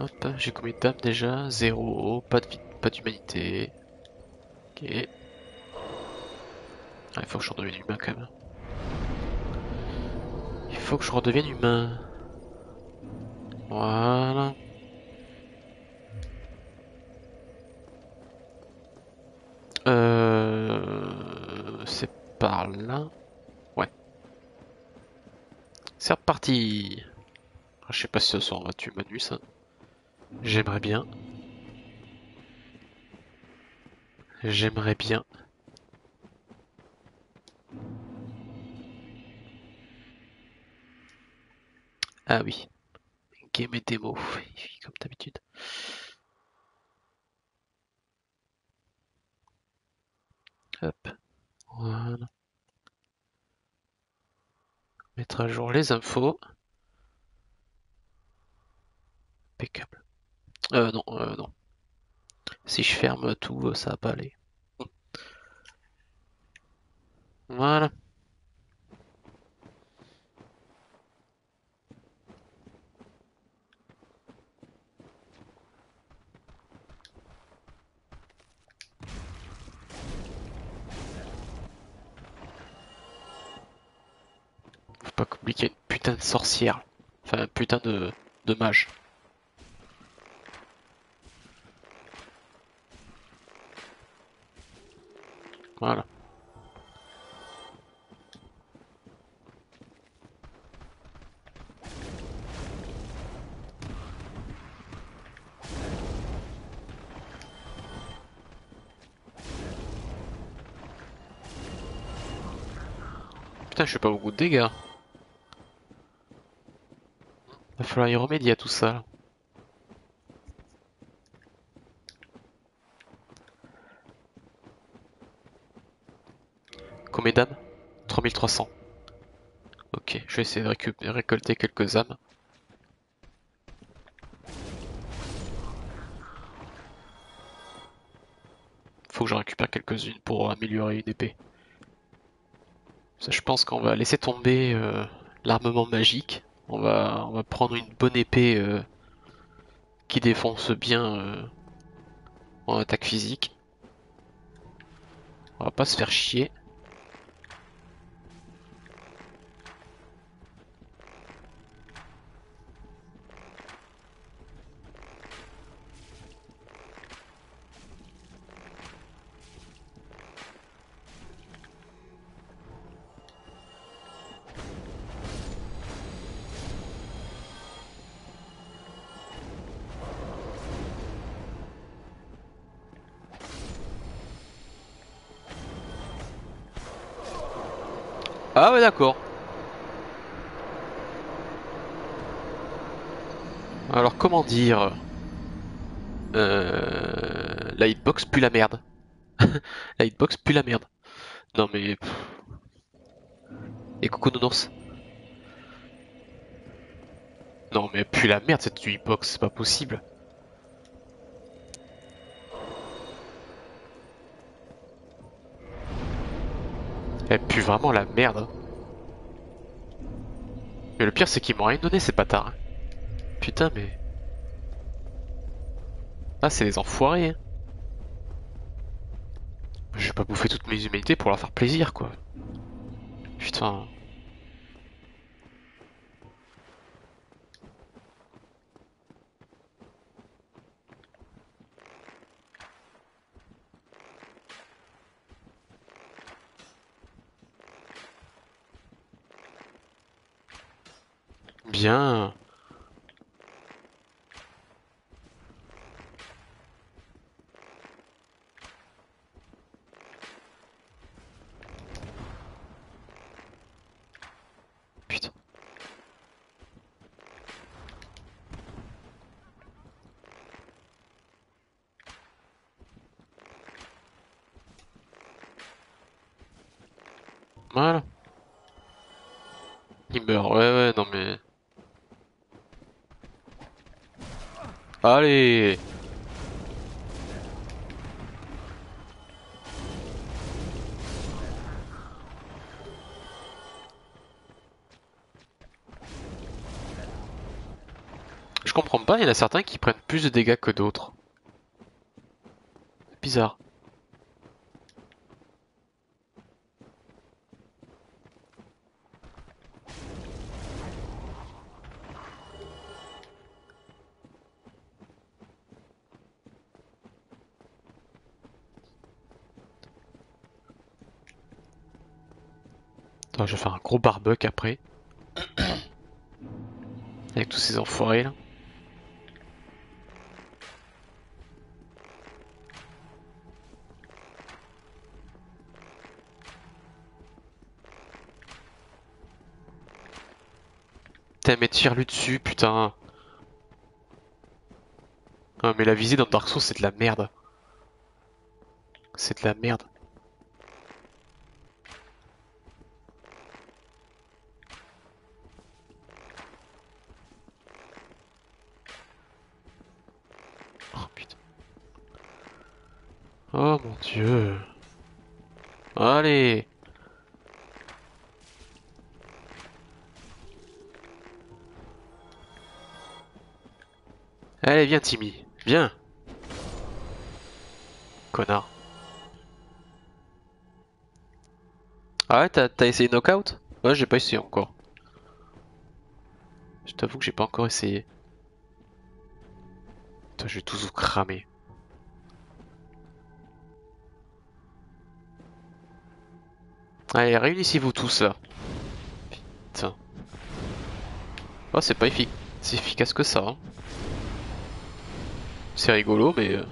Hop, j'ai combien de dames déjà Zéro, pas de pas d'humanité. Ok. Ah, il faut que je redevienne humain quand même. Il faut que je redevienne humain. Voilà. Euh... C'est par là. Ouais. C'est reparti. Ah, Je sais pas si ce soir on va tuer Manu ça. J'aimerais bien. J'aimerais bien. Ah oui. Game et démo, comme d'habitude. Hop. Voilà. Mettre à jour les infos. Impeccable. Euh, non, euh, non. Si je ferme tout, ça va pas aller. Voilà. Faut pas compliquer une putain de sorcière. Enfin, putain de, de mage. Voilà. Putain, je fais pas beaucoup de dégâts. Va falloir y remédier à tout ça. Combien d'âmes 3300. Ok, je vais essayer de récolter quelques âmes. Faut que j'en récupère quelques-unes pour améliorer une épée. Ça, je pense qu'on va laisser tomber euh, l'armement magique. On va, on va prendre une bonne épée euh, qui défonce bien euh, en attaque physique. On va pas se faire chier. D'accord. Alors comment dire euh... La hitbox pue la merde. la hitbox pue la merde. Non mais... Et coucou nounours. Non mais pue la merde cette hitbox, c'est pas possible. Elle pue vraiment la merde. Mais le pire c'est qu'ils m'ont rien donné ces bâtards. hein. Putain mais... Ah c'est des enfoirés. hein. Je vais pas bouffer toutes mes humanités pour leur faire plaisir quoi. Putain. Bien. Putain. Voilà. Il meurt, ouais, ouais, non mais... Allez Je comprends pas, il y en a certains qui prennent plus de dégâts que d'autres. Bizarre. Gros barbecue après. Avec tous ces enfoirés là. Putain, mais tire-lui dessus, putain. Ah, mais la visée dans Dark Souls, c'est de la merde. C'est de la merde. Viens Timmy, viens. Connard. Ah ouais, t'as essayé knockout? Ouais, j'ai pas essayé encore. Je t'avoue que j'ai pas encore essayé. Putain, je vais tous vous cramer. Allez, réunissez-vous tous là. Putain. Oh, c'est pas c'est efficace que ça. Hein. C'est rigolo, mais... Euh,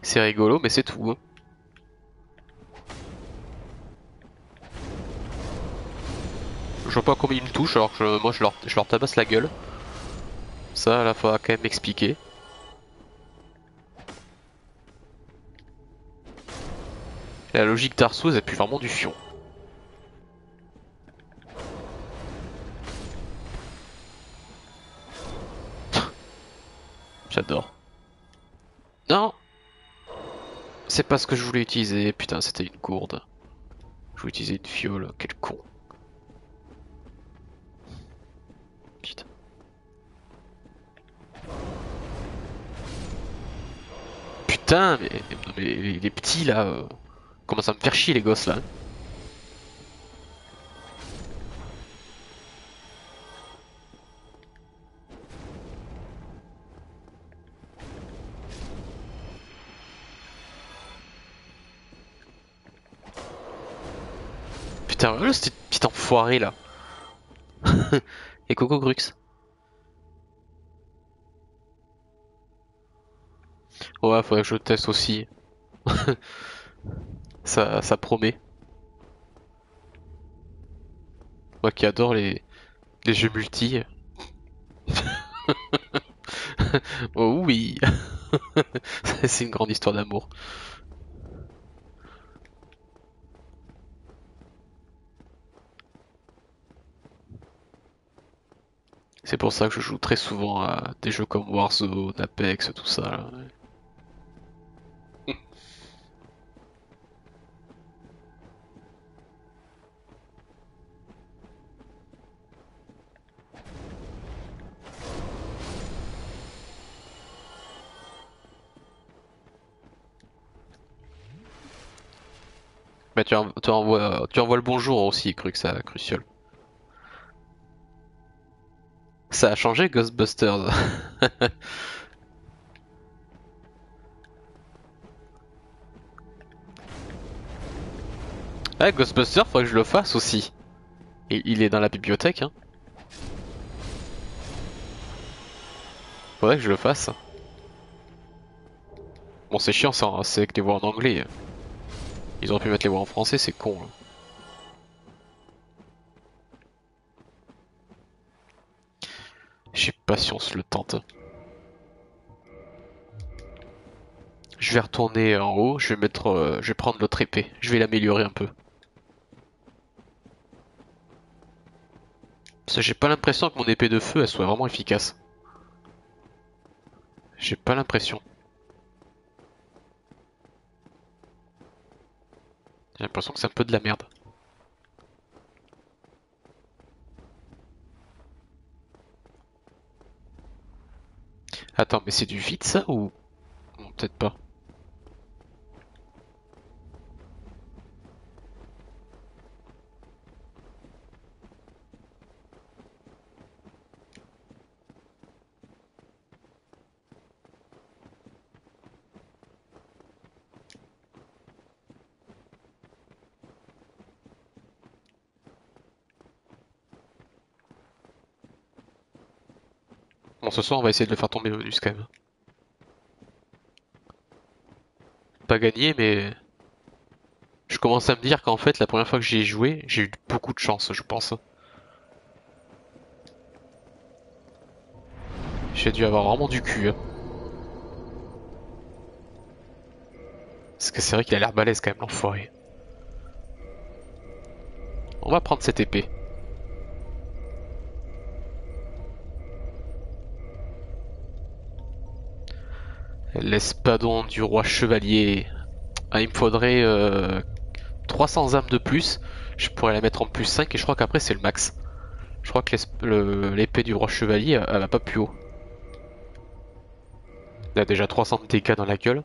c'est rigolo, mais c'est tout. Hein. Je vois pas combien ils me touchent, alors que moi je leur, je leur tabasse la gueule. Ça, à la fois, quand même expliquer. La logique d'Arceus, elle pue vraiment du fion. J'adore. Non C'est pas ce que je voulais utiliser. Putain, c'était une gourde. Je voulais utiliser une fiole. Quel con. Putain. Putain, mais, les petits là... Euh, commencent à me faire chier les gosses là. Putain, le ce petit enfoiré là. Et Coco Grux. Ouais, faudrait que je teste aussi. ça, ça promet. Moi qui adore les, les jeux multi. oh oui C'est une grande histoire d'amour. C'est pour ça que je joue très souvent à des jeux comme Warzone, Apex, tout ça. Mais tu, envoies, tu le bonjour aussi, cru que ça, Crucial. Ça a changé Ghostbusters. ah, Ghostbusters, faudrait que je le fasse aussi. Et il est dans la bibliothèque, hein. Faudrait que je le fasse. Bon, c'est chiant, c'est avec les voix en anglais. Ils auraient pu mettre les voix en français, c'est con. Hein. J'ai patience le tente. Je vais retourner en haut, je vais mettre, euh, prendre l'autre épée, je vais l'améliorer un peu. Parce que j'ai pas l'impression que mon épée de feu elle soit vraiment efficace. J'ai pas l'impression. J'ai l'impression que c'est un peu de la merde. Attends, mais c'est du vide ça ou... Non, peut-être pas. Ce soir, on va essayer de le faire tomber bonus quand même. Pas gagné, mais... Je commence à me dire qu'en fait, la première fois que j'y ai joué, j'ai eu beaucoup de chance, je pense. J'ai dû avoir vraiment du cul. hein. Parce que c'est vrai qu'il a l'air balèze quand même, l'enfoiré. On va prendre cette épée. L'espadon du roi chevalier. Ah, il me faudrait euh, 300 âmes de plus. Je pourrais la mettre en plus 5 et je crois qu'après c'est le max. Je crois que l'épée du roi chevalier, elle va pas plus haut. Elle a déjà 300 de dégâts dans la gueule.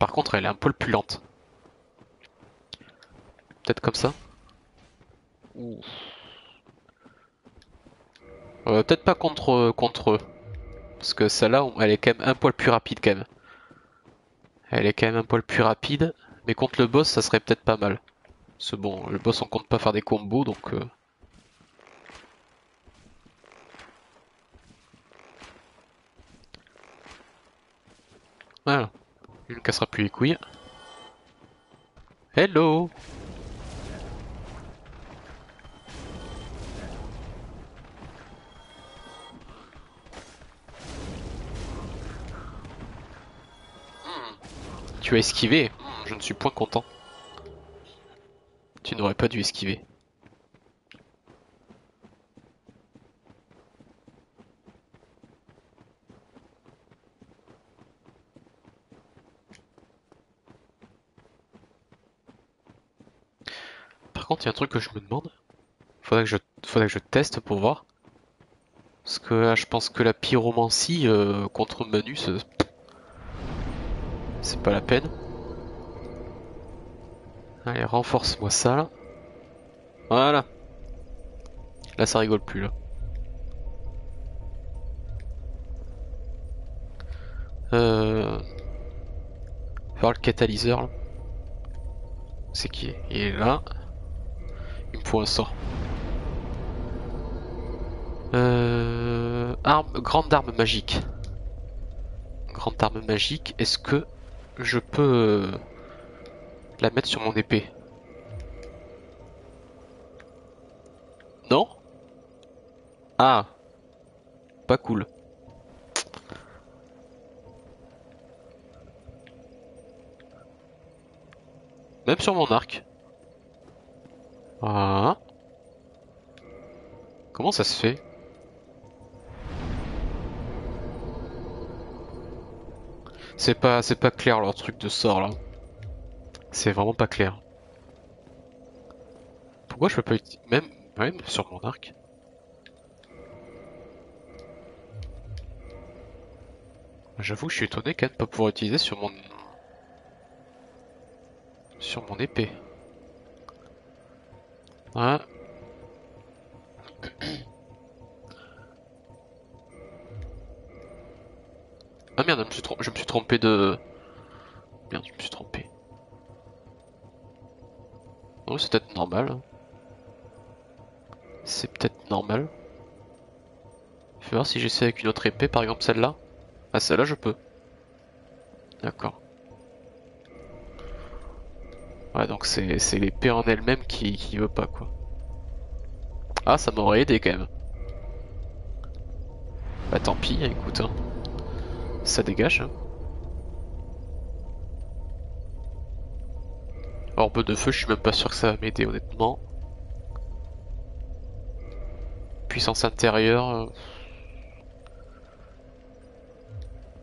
Par contre, elle est un peu plus lente. Peut-être comme ça. Ouh. Euh, Peut-être pas contre, contre eux. Parce que celle-là, elle est quand même un poil plus rapide quand même. Elle est quand même un poil plus rapide. Mais contre le boss, ça serait peut-être pas mal. C'est bon, le boss on compte pas faire des combos donc. euh, Voilà. Il ne cassera plus les couilles. Hello Tu as esquivé Je ne suis point content. Tu n'aurais pas dû esquiver. Par contre, il y a un truc que je me demande. Faudrait que je, que je teste pour voir. Parce que je pense que la pyromancie euh, contre Manus, euh, c'est pas la peine. Allez, renforce-moi ça là. Voilà. Là, ça rigole plus là. Euh... Faire le catalyseur là. C'est qui Il est là. Il me faut un sort. Euh... Arme... Grande arme magique. Grande arme magique. Est-ce que je peux euh, la mettre sur mon épée Non? Ah. Pas cool. Même sur mon arc. Ah. Comment ça se fait? C'est pas, c'est pas clair leur truc de sort là. C'est vraiment pas clair. Pourquoi je peux pas utiliser même, même sur mon arc? J'avoue que je suis étonné quand même de pas pouvoir utiliser sur mon sur mon épée. Ouais. Ah merde, je me suis, trompé de... Merde, je me suis trompé. Non, c'est peut-être normal. hein. C'est peut-être normal. Je vais voir si j'essaie avec une autre épée, par exemple celle-là. Ah, celle-là, je peux. D'accord. Ouais, donc c'est l'épée en elle-même qui, qui veut pas, quoi. Ah, ça m'aurait aidé quand même. Bah tant pis, écoute. hein. Ça dégage. hein. Orbe de feu, je suis même pas sûr que ça va m'aider honnêtement. Puissance intérieure. euh.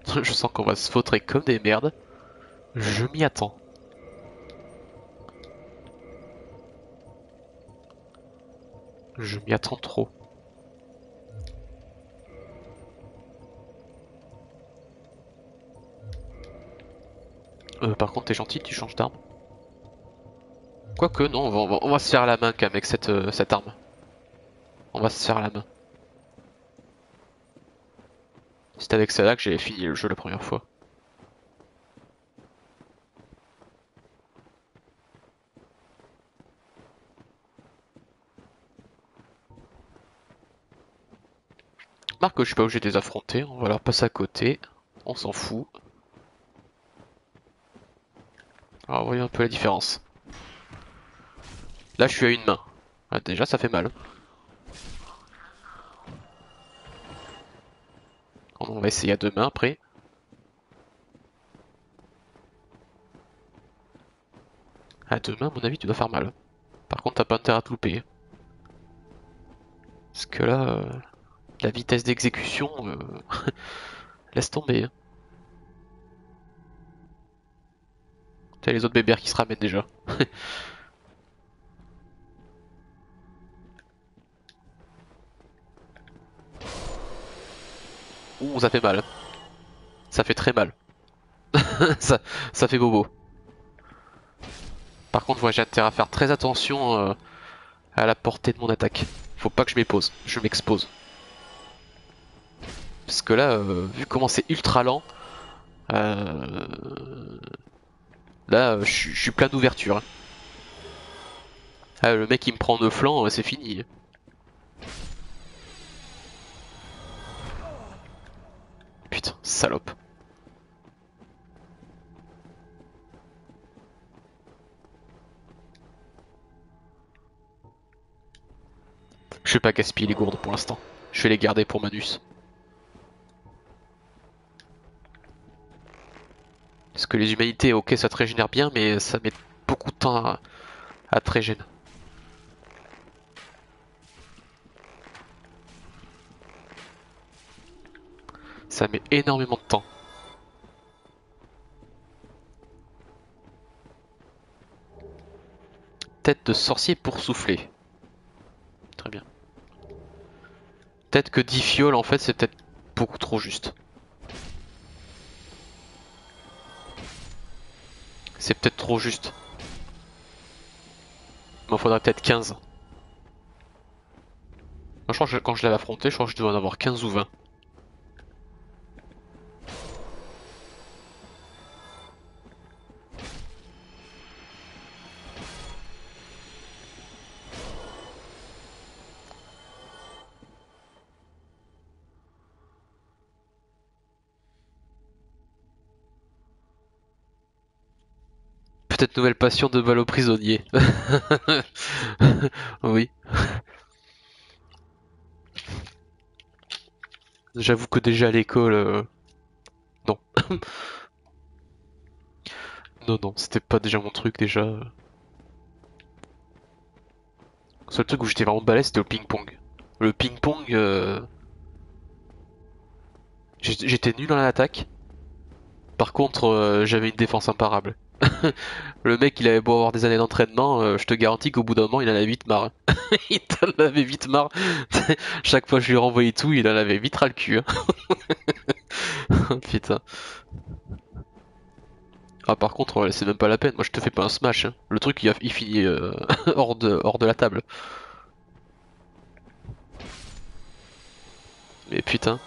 je sens qu'on va se vautrer comme des merdes. Je m'y attends. Je m'y attends trop. Euh, par contre, t'es gentil, tu changes d'arme. Quoique, non, on va, se faire la main quand même avec cette, euh, cette arme. On va se faire la main. C'est avec celle-là que j'ai fini le jeu la première fois. Marque que je suis pas obligé de les affronter, on va leur passer à côté, on s'en fout. Alors voyons un peu la différence. Là je suis à une main. Ah, déjà ça fait mal. On va essayer à deux mains après. À deux mains, à mon avis, tu dois faire mal. Par contre, t'as pas intérêt à te louper. Parce que là, euh, la vitesse d'exécution, euh, laisse tomber. T'as les autres bébés qui se ramènent déjà. Ouh, ça fait mal. Ça fait très mal. ça, ça fait bobo. Par contre, j'ai intérêt à faire très attention euh, à la portée de mon attaque. Faut pas que je m'épose, je m'expose. Parce que là, euh, vu comment c'est ultra lent, euh, là, je suis plein d'ouverture. Hein. Ah, le mec il me prend de flanc, c'est fini. Putain, salope. Je vais pas gaspiller les gourdes pour l'instant. Je vais les garder pour Manus. Parce que les humanités, ok, ça te régénère bien, mais ça met beaucoup de temps à, te régénérer. Ça met énormément de temps. Tête de sorcier pour souffler. Très bien. Peut-être que 10 fioles, en fait, c'est peut-être beaucoup trop juste. C'est peut-être trop juste. Il m'en faudrait peut-être 15. Moi, je crois que quand je l'avais affronté, je crois que je devais en avoir 15 ou 20. Cette nouvelle passion de balle aux prisonniers. oui. J'avoue que déjà à l'école... Euh, non. non, non, c'était pas déjà mon truc déjà. Le seul truc où j'étais vraiment balèze c'était le ping-pong. Le ping-pong... Euh, j'étais nul dans l'attaque. Par contre, euh, j'avais une défense imparable. le mec, il avait beau avoir des années d'entraînement, euh, je te garantis qu'au bout d'un moment, il en avait vite marre. il en avait vite marre. Chaque fois que je lui renvoyais tout, il en avait vite ras le cul. Hein. Putain. Ah par contre, c'est même pas la peine. Moi, je te fais pas un smash. Hein. Le truc, il, finit euh, hors de la table. Mais putain.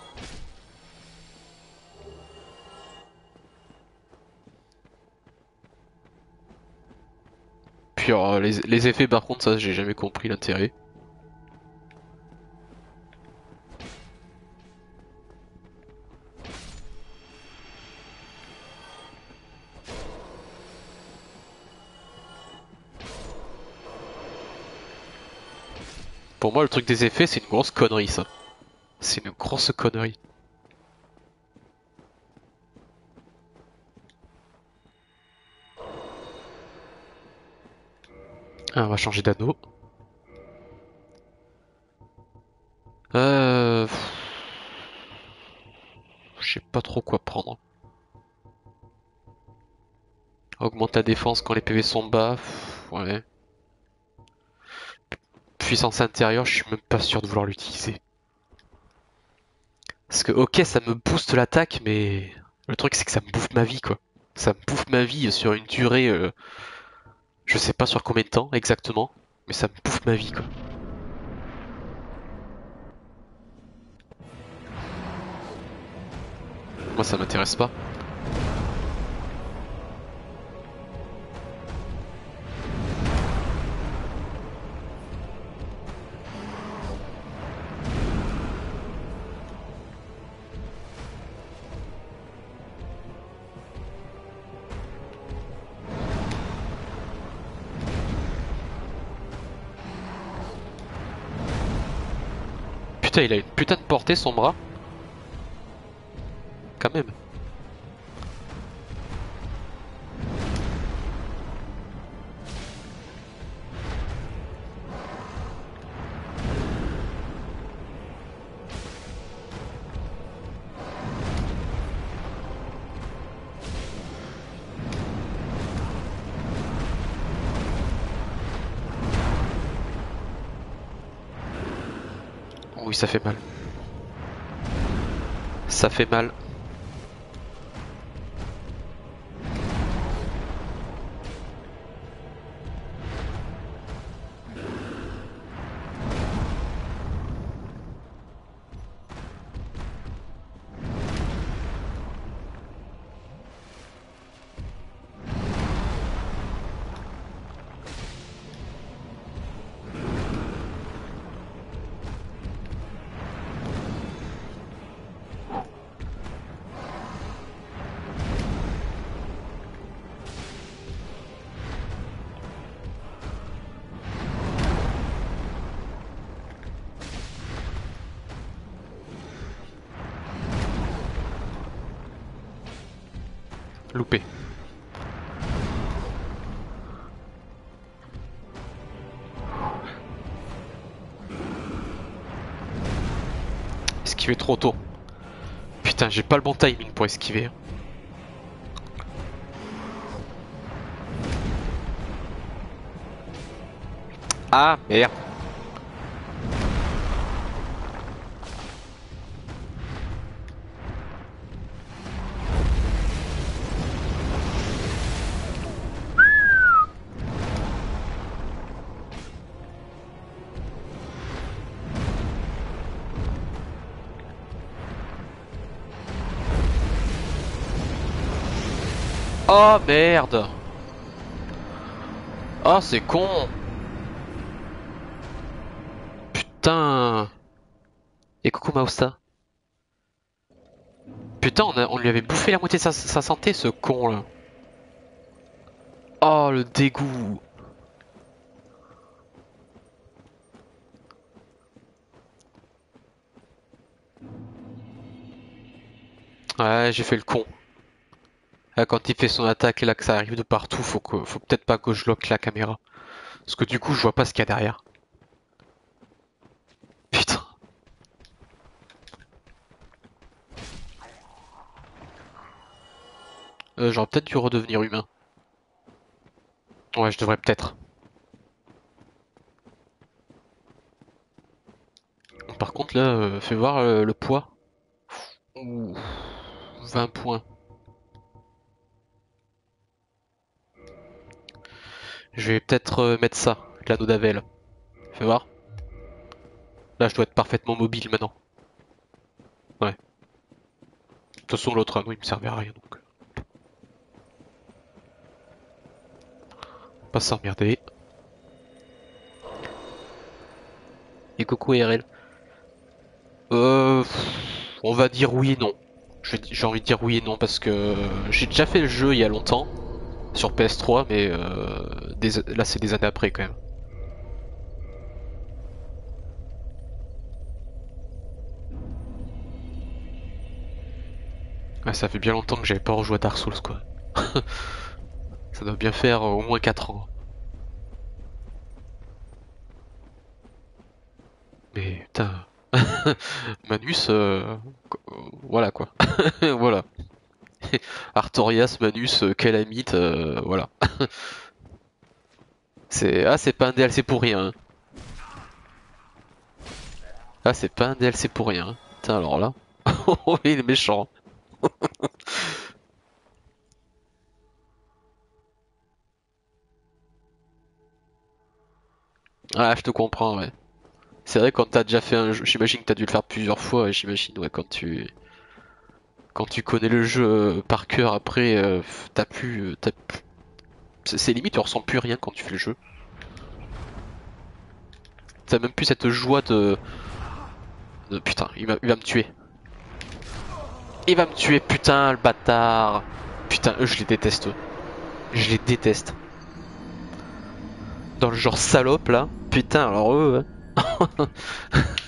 Les, effets par contre ça j'ai jamais compris l'intérêt. Pour moi le truc des effets c'est une grosse connerie ça. C'est une grosse connerie. Ah, on va changer d'anneau. Euh... Je sais pas trop quoi prendre. Augmente la défense quand les PV sont bas. Ouais. Puissance intérieure, je suis même pas sûr de vouloir l'utiliser. Parce que ok, ça me booste l'attaque, mais le truc c'est que ça me bouffe ma vie quoi. Ça me bouffe ma vie sur une durée... euh, je sais pas sur combien de temps exactement, mais ça me bouffe ma vie quoi. Moi ça m'intéresse pas. Putain, il a une putain de portée son bras. Quand même. Ça fait mal. Ça fait mal. Esquiver trop tôt. Putain, j'ai pas le bon timing pour esquiver. Ah merde. Merde. Oh c'est con. Putain. Et coucou Mausta Putain on, lui avait bouffé la moitié de sa, sa santé ce con là Oh le dégoût. Ouais j'ai fait le con quand il fait son attaque et là que ça arrive de partout, faut peut-être pas que je lock la caméra. Parce que du coup, je vois pas ce qu'il y a derrière. Putain. Euh, J'aurais peut-être dû redevenir humain. Ouais, je devrais peut-être. Par contre, là, euh, fais voir euh, le poids. Ouh, 20 points. Je vais peut-être euh, mettre ça, l'anneau d'Avel. Fais voir. Là, je dois être parfaitement mobile maintenant. Ouais. De toute façon, l'autre anneau, il me servait à rien, donc. Pas s'emmerder. Et coucou RL. Euh, pff, on va dire oui et non. J'ai envie de dire oui et non parce que j'ai déjà fait le jeu il y a longtemps sur PS3, mais euh, là c'est des années après quand même. Ouais, ça fait bien longtemps que j'avais pas rejoué à Dark Souls quoi. ça doit bien faire euh, au moins 4 ans. Mais putain, Manus, euh, voilà quoi. voilà. Artorias, Manus, euh, Calamite, euh, voilà. c'est ah c'est pas un DLC pour rien. Hein. Ah c'est pas un DLC pour rien. Hein. Putain alors là, oh, il est méchant. ah je te comprends ouais. C'est vrai quand t'as déjà fait un jeu, j'imagine que t'as dû le faire plusieurs fois, j'imagine ouais quand tu quand tu connais le jeu euh, par cœur, après, euh, t'as plus... euh, C'est limite, tu ressens plus rien quand tu fais le jeu. T'as même plus cette joie de... de- Putain, il va, il va me tuer. Il va me tuer, putain, le bâtard. Putain, eux, je les déteste. Je les déteste. Dans le genre salope, là. Putain, alors eux... hein.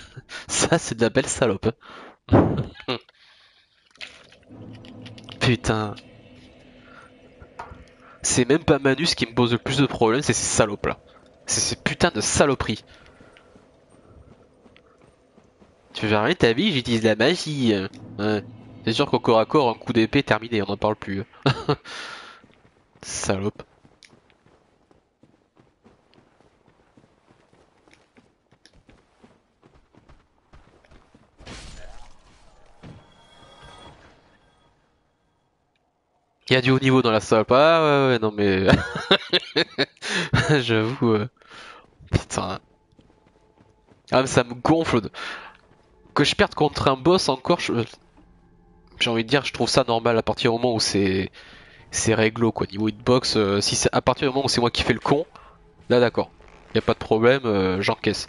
Ça, c'est de la belle salope. Putain. C'est même pas Manus qui me pose le plus de problèmes, c'est ces salopes là. C'est ces putains de saloperies. Tu veux ta vie, j'utilise la magie. Ouais. C'est sûr qu'au corps à corps, un coup d'épée terminé, on n'en parle plus. Salope. Il y a du haut niveau dans la salope. Ah ouais, ouais, non mais. J'avoue. euh, Putain. Ah, mais ça me gonfle. de- Que je perde contre un boss encore, j'ai envie de dire, je trouve ça normal à partir du moment où c'est c'est réglo quoi. Niveau hitbox, euh, si c'est à partir du moment où c'est moi qui fais le con, là d'accord. Y a pas de problème, euh, j'encaisse.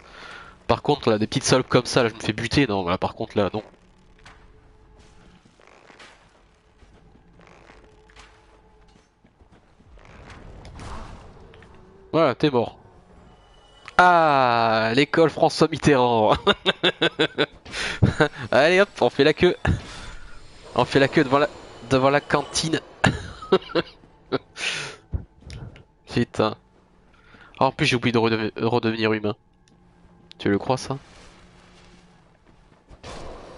Par contre, là, des petites salopes comme ça, là, je me fais buter. Non, là, par contre, là, non. Voilà, t'es mort. Ah, l'école François Mitterrand. Allez hop, on fait la queue. On fait la queue devant la, devant la cantine. Putain. Ah, en plus, j'ai oublié de redeve- redevenir humain. Tu le crois ça?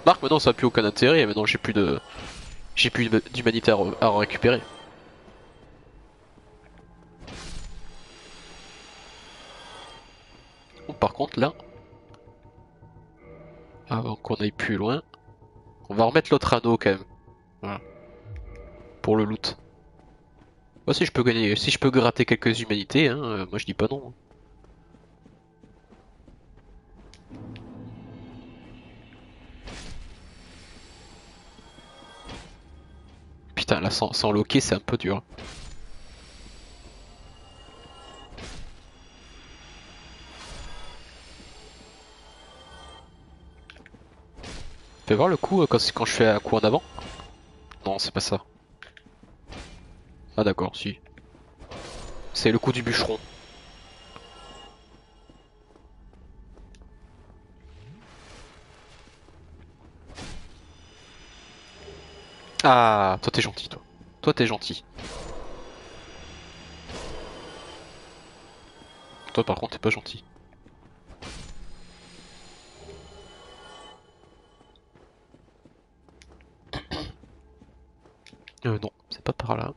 Marc, maintenant ça n'a plus aucun intérêt, maintenant j'ai plus de. J'ai plus à récupérer. Par contre là, avant qu'on aille plus loin, on va remettre l'autre anneau quand même. Voilà. Pour le loot. Moi si je peux gagner, si je peux gratter quelques humanités, hein, euh, moi je dis pas non. Putain là sans, sans loquer c'est un peu dur. Fais voir le coup euh, quand, quand je fais un coup en avant Non, c'est pas ça. Ah d'accord, si. C'est le coup du bûcheron. Ah, toi t'es gentil, toi. Toi t'es gentil. Toi par contre t'es pas gentil. Pas par là.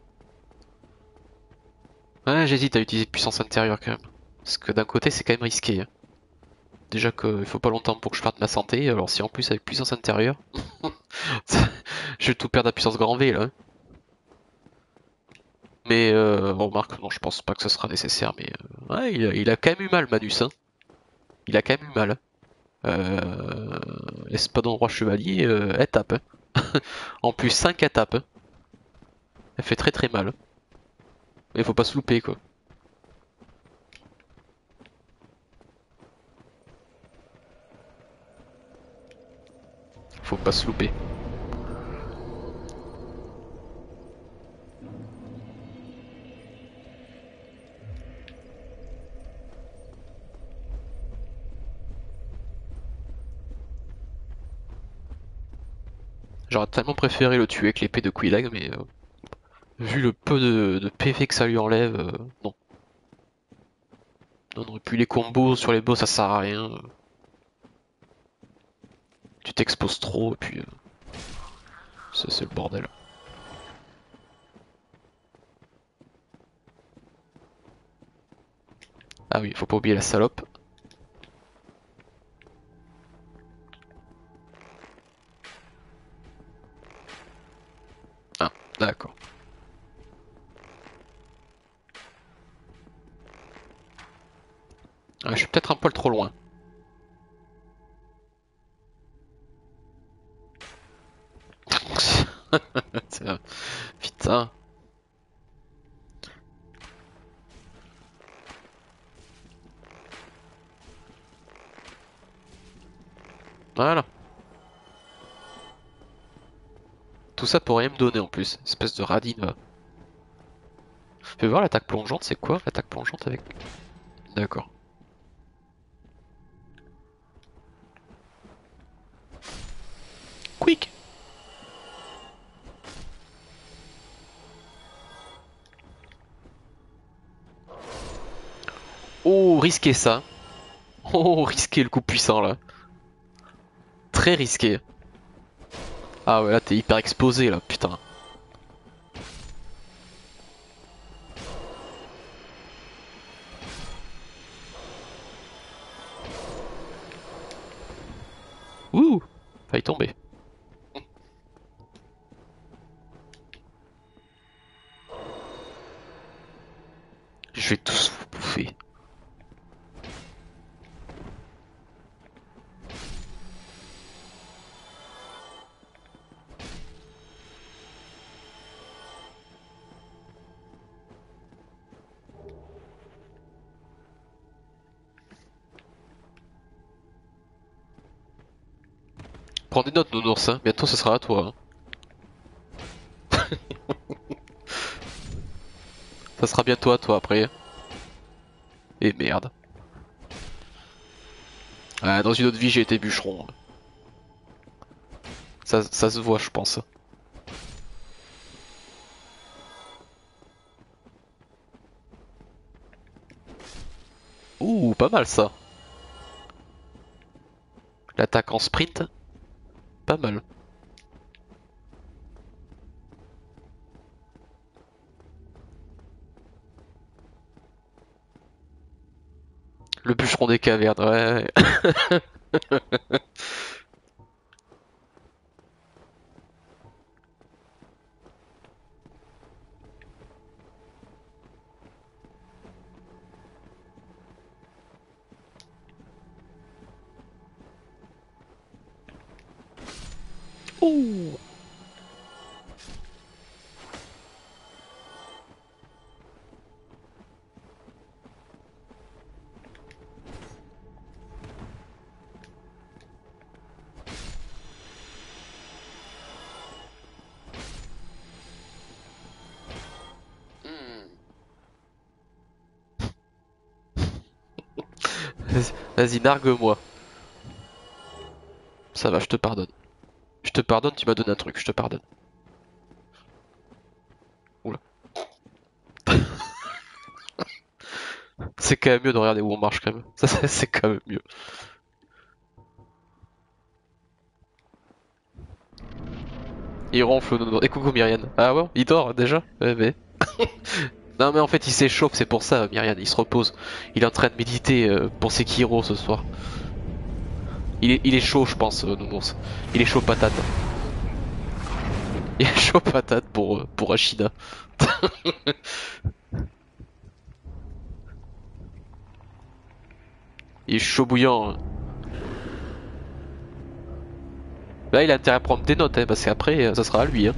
Ouais, j'hésite à utiliser puissance intérieure quand même. Parce que d'un côté, c'est quand même risqué. hein. Déjà qu'il faut pas longtemps pour que je perde ma santé, alors si en plus avec puissance intérieure, je vais tout perdre à puissance grand V là. hein. Mais euh, bon, Marc, non, je pense pas que ce sera nécessaire, mais euh, ouais, il a, quand même eu mal, Manus. Hein. Il a quand même eu mal. Euh, Espadon Roi Chevalier, euh, elle tape. hein. en plus, 5 étapes. Elle fait très très mal. Mais faut pas se louper quoi. Faut pas se louper. J'aurais tellement préféré le tuer avec l'épée de Quillag, mais euh, vu le peu de, PV que ça lui enlève, euh, non. Non, non, et puis les combos sur les boss ça sert à rien. Tu t'exposes trop et puis euh, ça c'est le bordel. Ah oui, faut pas oublier la salope. Ah, d'accord. Ouais, je suis peut-être un poil trop loin. Putain. Voilà. Tout ça pour rien me donner en plus. Espèce de radine va. Fais voir l'attaque plongeante, c'est quoi l'attaque plongeante avec... D'accord. Quick Oh, risqué ça. Oh, risqué le coup puissant là. Très risqué. Ah ouais, là t'es hyper exposé là, putain. Ouh Faille tomber. Je vais tous vous bouffer. Prends des notes, nounours, hein. bientôt ce sera à toi. Hein. Ça sera bientôt à toi après. Et merde. Ah, dans une autre vie, j'ai été bûcheron. Ça, ça se voit, je pense. Ouh, pas mal ça. L'attaque en sprint, pas mal. Le bûcheron des cavernes, ouais. Ouh. Vas-y, nargue-moi. Ça va, je te pardonne. Je te pardonne, tu m'as donné un truc, je te pardonne. Oula. c'est quand même mieux de regarder où on marche quand même. Ça, c'est quand même mieux. Il ronfle Et coucou Myriane. Ah ouais, il dort déjà ouais, mais... Non mais en fait il s'échauffe, c'est pour ça Myriane, il se repose. Il est en train de méditer euh, pour ses Kiro ce soir. Il est, chaud je pense, euh, Nounours. Il est chaud patate. Il est chaud patate pour, euh, pour Ashida. il est chaud bouillant. Hein. Là il a intérêt à prendre des notes hein, parce qu'après ça sera à lui. Hein.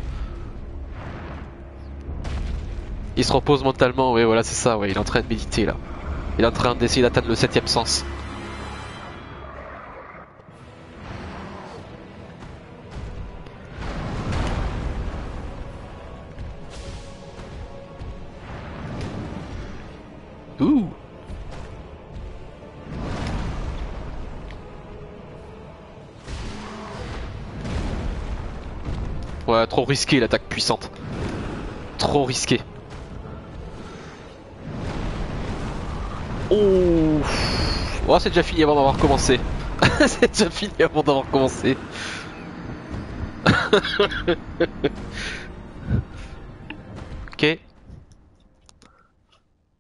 Il se repose mentalement, oui voilà c'est ça, ouais, il est en train de méditer là. Il est en train d'essayer d'atteindre le septième sens. Ouh Ouais, trop risqué l'attaque puissante. Trop risqué. Oh, oh c'est déjà fini avant d'avoir commencé. c'est déjà fini avant d'avoir commencé. ok.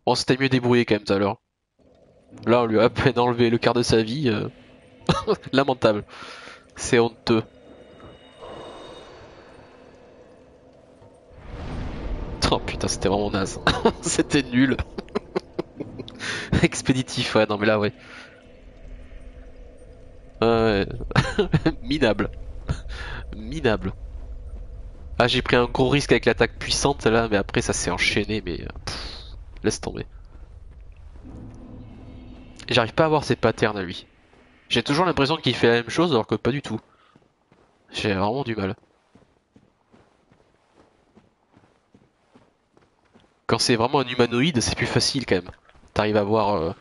Bon, c'était mieux débrouillé quand même tout à l'heure. Là, on lui a à peine enlevé le quart de sa vie. Euh. Lamentable. C'est honteux. Oh putain, c'était vraiment naze. c'était nul. Expéditif, ouais, non mais là, ouais. Ouais. Minable. Minable. Ah, j'ai pris un gros risque avec l'attaque puissante là, mais après ça s'est enchaîné, mais euh, laisse tomber. J'arrive pas à voir ses patterns à lui. J'ai toujours l'impression qu'il fait la même chose alors que pas du tout. J'ai vraiment du mal. Quand c'est vraiment un humanoïde, c'est plus facile quand même. T'arrives à voir euh,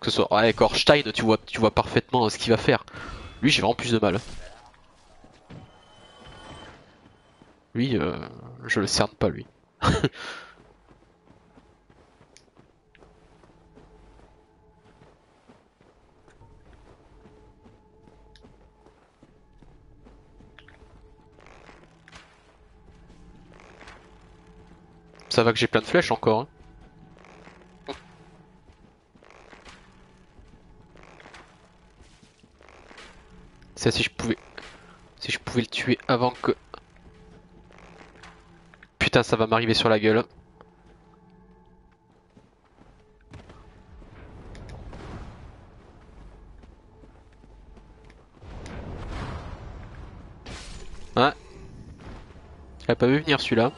que ce soit avec Orstein, tu vois, tu vois parfaitement ce qu'il va faire. Lui, j'ai vraiment plus de mal. Lui, euh, je le cerne pas lui. Ça va que j'ai plein de flèches encore. Hein. Ça si je pouvais... Si je pouvais le tuer avant que... Putain ça va m'arriver sur la gueule. Ouais. Il a pas vu venir celui-là.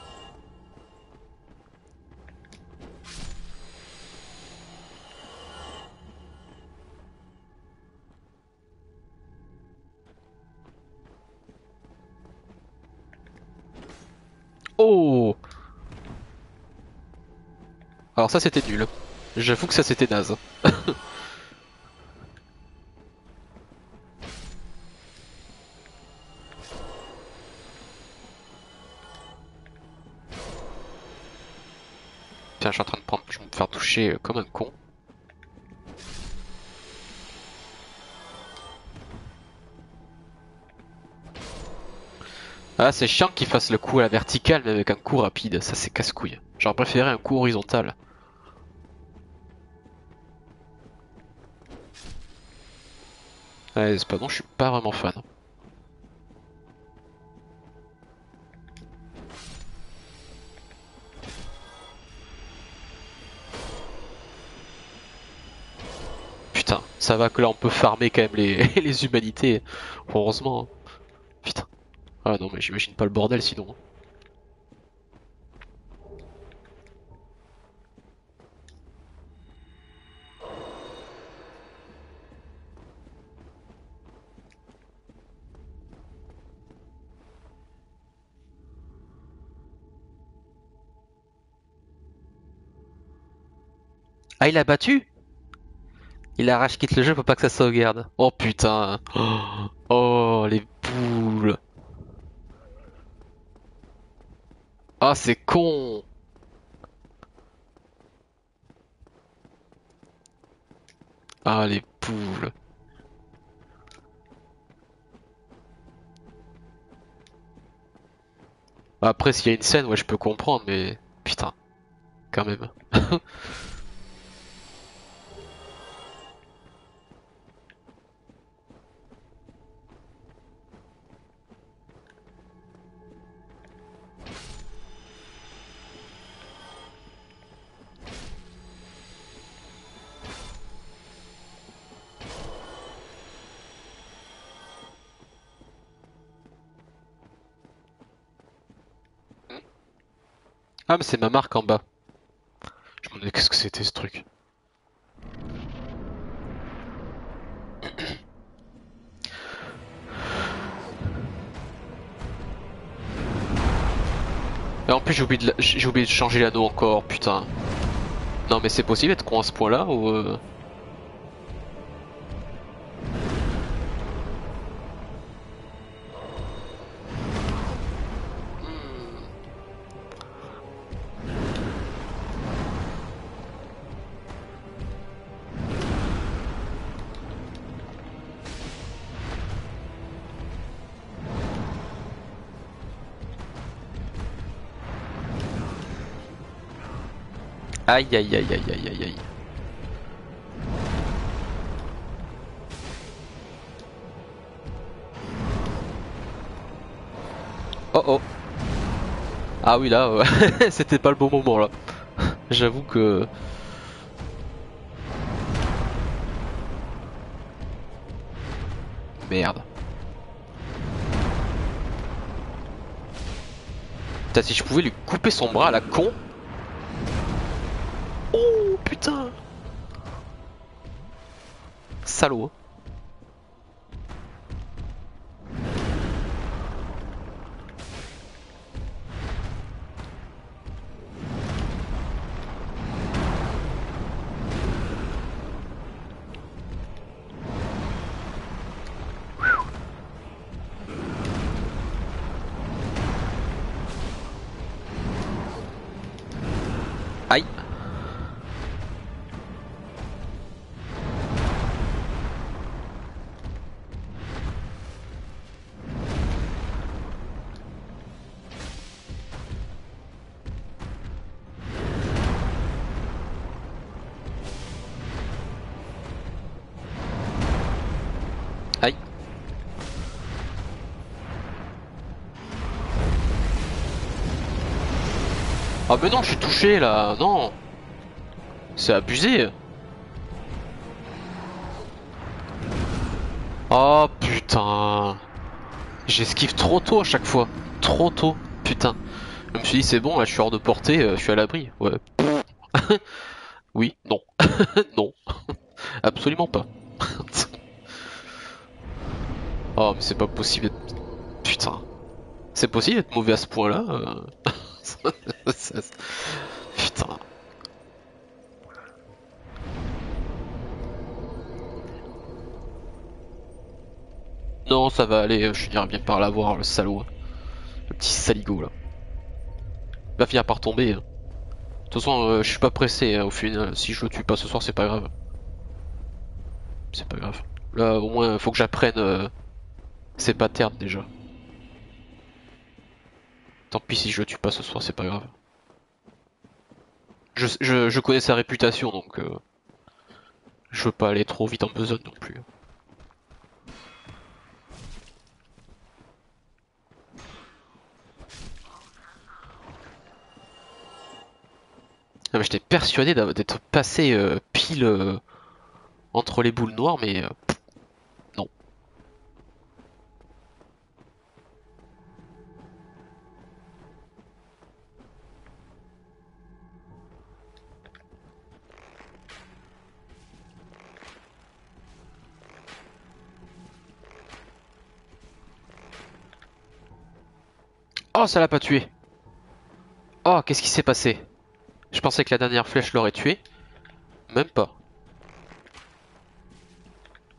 Alors ça c'était nul. J'avoue que ça c'était naze. Tiens, je suis en train de prendre, je vais me faire toucher euh, comme un con. Ah, c'est chiant qu'il fasse le coup à la verticale, mais avec un coup rapide, ça c'est casse-couille. J'aurais préféré un coup horizontal. Ouais, c'est pas bon, je suis pas vraiment fan. Putain, ça va que là on peut farmer quand même les, les humanités, heureusement. Hein. Putain. Ah non mais j'imagine pas le bordel sinon. Ah il a battu? Il arrache quitte le jeu pour pas que ça sauvegarde. Oh putain Oh les boules Ah, c'est con Ah, les poules. Après, s'il y a une scène, ouais, je peux comprendre, mais... Putain. Quand même. Ah c'est ma marque en bas. Je me demandais qu'est-ce que c'était ce truc. Et en plus j'ai oublié, de oublié changer l'anneau encore, putain. Non mais c'est possible d'être con à ce point là ou... Euh... Aïe aïe aïe aïe aïe aïe aïe. Oh oh. Ah oui là, c'était pas le bon moment là. J'avoue que... Merde. Putain si je pouvais lui couper son bras à la con Salaud. Ah mais non, je suis touché là, non. C'est abusé. Oh putain. J'esquive trop tôt à chaque fois. Trop tôt, putain. Je me suis dit c'est bon, là je suis hors de portée, euh, je suis à l'abri. Oui, non. non. Absolument pas. oh mais c'est pas possible. Putain. C'est possible d'être mauvais à ce point-là euh Putain. Non, ça va aller, je finirai bien par l'avoir, le salaud. Le petit saligo là. Il va finir par tomber. hein. De toute façon, euh, je suis pas pressé hein, au final. Si je le tue pas ce soir, c'est pas grave. C'est pas grave. Là, au moins, faut que j'apprenne euh, ses patterns déjà. Tant pis si je le tue pas ce soir, c'est pas grave. Je, connais sa réputation, donc euh, je veux pas aller trop vite en besogne non plus. Ah, J'étais persuadé d'être passé euh, pile euh, entre les boules noires, mais Oh, ça l'a pas tué. Oh, qu'est-ce qui s'est passé? Je pensais que la dernière flèche l'aurait tué. Même pas.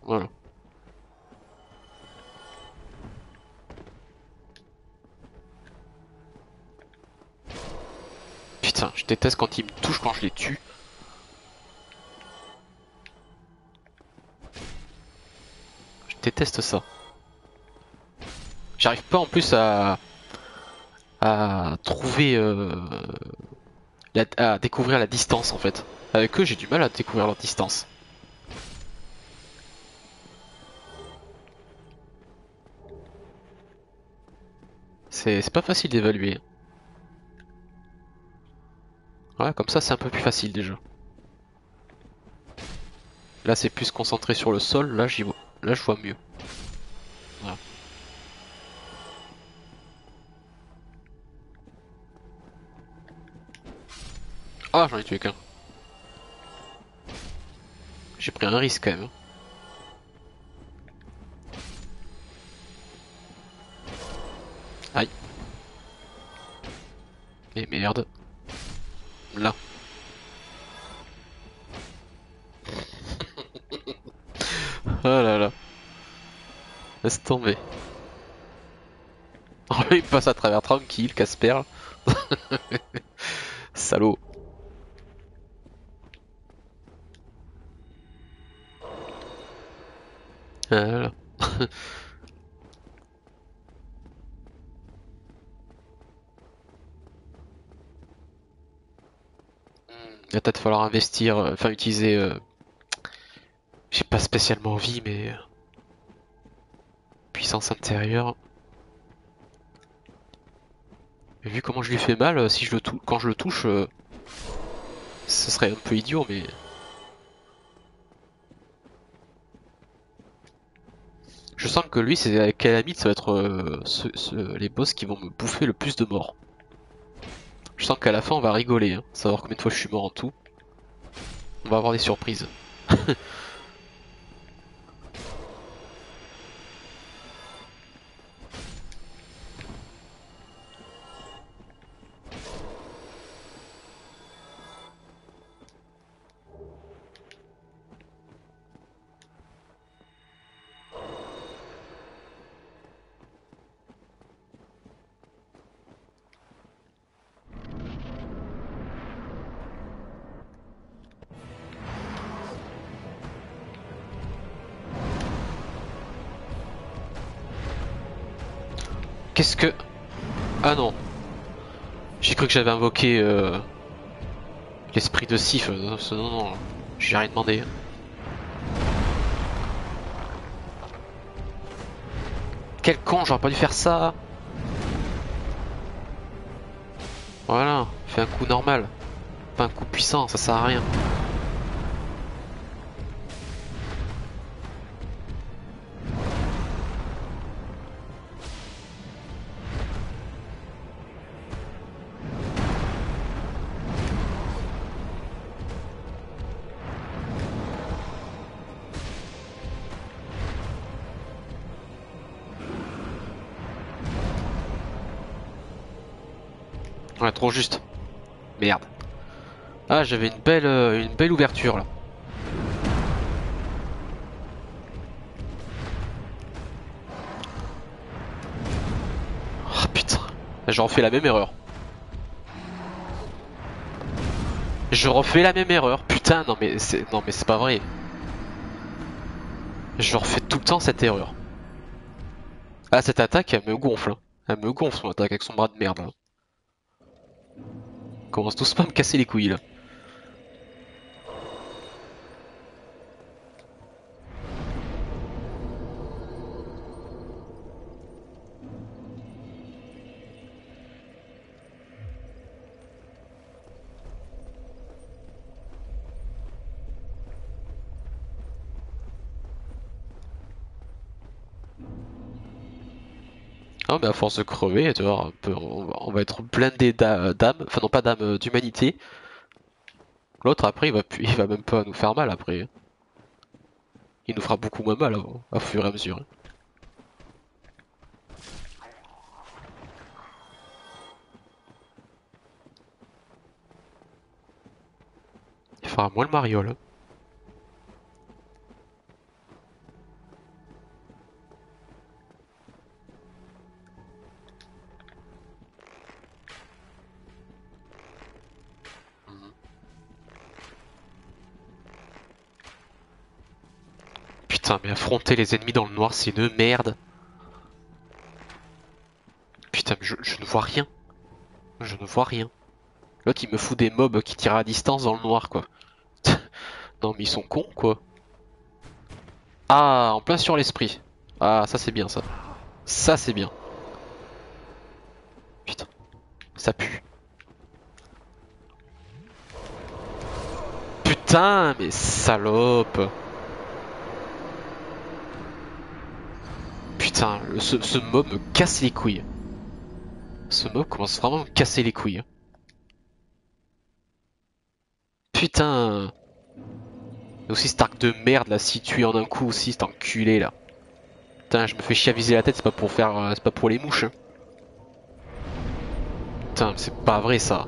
Voilà. Putain, je déteste quand il me touche quand je les tue. Je déteste ça. J'arrive pas en plus à à trouver euh, à découvrir la distance en fait. Avec eux, j'ai du mal à découvrir leur distance. C'est pas facile d'évaluer. Ouais, comme ça c'est un peu plus facile déjà. Là c'est plus concentré sur le sol, là j'y. Là je vois mieux. Ah j'en ai tué qu'un. J'ai pris un risque quand même. hein. Aïe. Et merde. Là. Oh là là. Laisse tomber. Oh, il passe à travers tranquille, Casper. Salaud. Voilà. Il va peut-être falloir investir, euh, enfin utiliser. euh, J'ai pas spécialement envie, mais. euh, Puissance intérieure. Vu comment je lui fais mal, si je le quand je le touche, ce serait un peu idiot, mais. Je sens que lui, c'est avec Calamite, ça va être euh, les boss qui vont me bouffer le plus de morts. Je sens qu'à la fin, on va rigoler, hein, savoir combien de fois je suis mort en tout. On va avoir des surprises. Qu'est-ce que... Ah non. J'ai cru que j'avais invoqué euh, l'esprit de Sif. Non, non, non. J'ai rien demandé. Quel con, j'aurais pas dû faire ça. Voilà, fais un coup normal. Pas un coup puissant, ça sert à rien. Juste. Merde. Ah, j'avais une belle, euh, une belle ouverture là. Oh putain, je refais la même erreur. Je refais la même erreur. Putain, non mais c'est non mais c'est pas vrai. Je refais tout le temps cette erreur. Ah, cette attaque, elle me gonfle. Hein. Elle me gonfle son attaque avec son bras de merde. Commence tous pas à me casser les couilles là. Mais à force de crever, tu vois, on, va, être blindé d'âme, enfin non pas d'âme, euh, d'humanité. L'autre après, il va, va même pas nous faire mal après. Il nous fera beaucoup moins mal au fur et à mesure. Il fera moins le mariole. Putain, mais affronter les ennemis dans le noir, c'est une merde. Putain, mais je, ne vois rien. Je ne vois rien. L'autre, il me fout des mobs qui tirent à distance dans le noir, quoi. non, mais ils sont cons, quoi. Ah, en plein sur l'esprit. Ah, ça c'est bien, ça. Ça c'est bien. Putain, ça pue. Putain, mais salope. Putain, ce, mob me casse les couilles. Ce mob commence vraiment à me casser les couilles. Putain. Et aussi cet arc de merde là situé en un coup aussi, cet enculé là. Putain, je me fais chier à viser la tête, c'est pas pour faire. Euh, c'est pas pour les mouches. Hein. Putain, c'est pas vrai ça.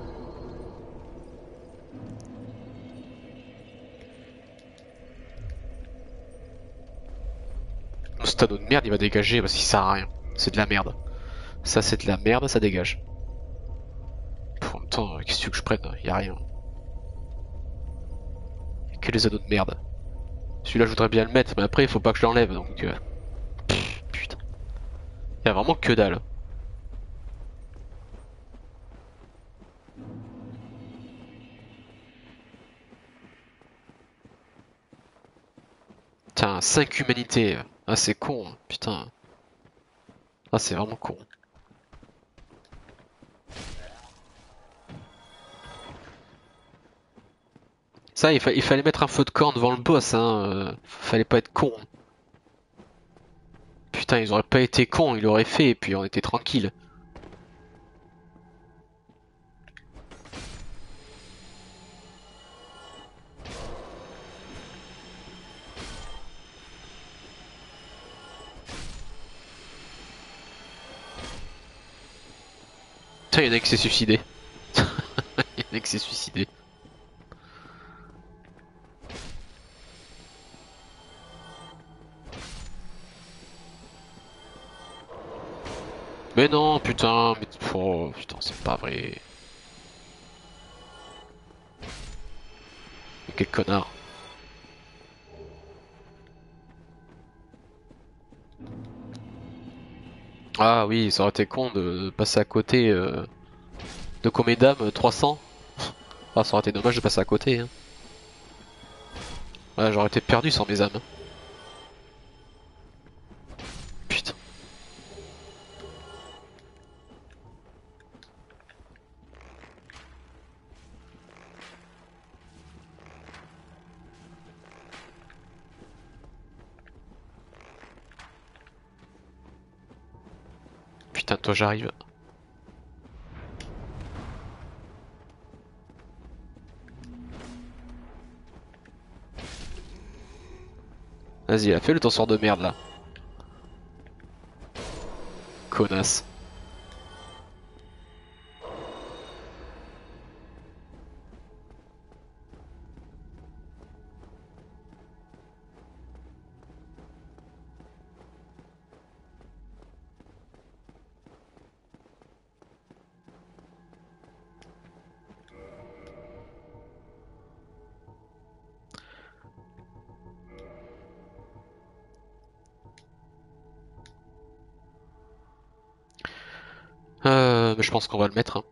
Ce de merde il va dégager parce qu'il sert à rien. C'est de la merde. Ça c'est de la merde, ça dégage. Pour même temps, qu'est-ce que tu veux que je prenne Y'a rien. Y'a que les anneaux de merde. Celui-là je voudrais bien le mettre, mais après il faut pas que je l'enlève donc... Euh... Pff, putain. Y'a vraiment que dalle. Putain, 5 humanités. Ah, c'est con, putain. Ah, c'est vraiment con. Ça, il, fallait mettre un feu de camp devant le boss, hein. Euh, fallait pas être con. Putain, ils auraient pas été cons, ils l'auraient fait et puis on était tranquille. Putain, il y en a qui s'est suicidé. il y en a qui s'est suicidé. Mais non, putain, mais oh, putain, c'est pas vrai. quel connard. Ah oui, ça aurait été con de passer à côté euh, de Comedam 300. Ah, ça aurait été dommage de passer à côté. Hein. J'aurais été perdu sans mes âmes. Toi j'arrive. Vas-y, a fait le sort de merde là. Connasse. Je pense qu'on va le mettre. Hein.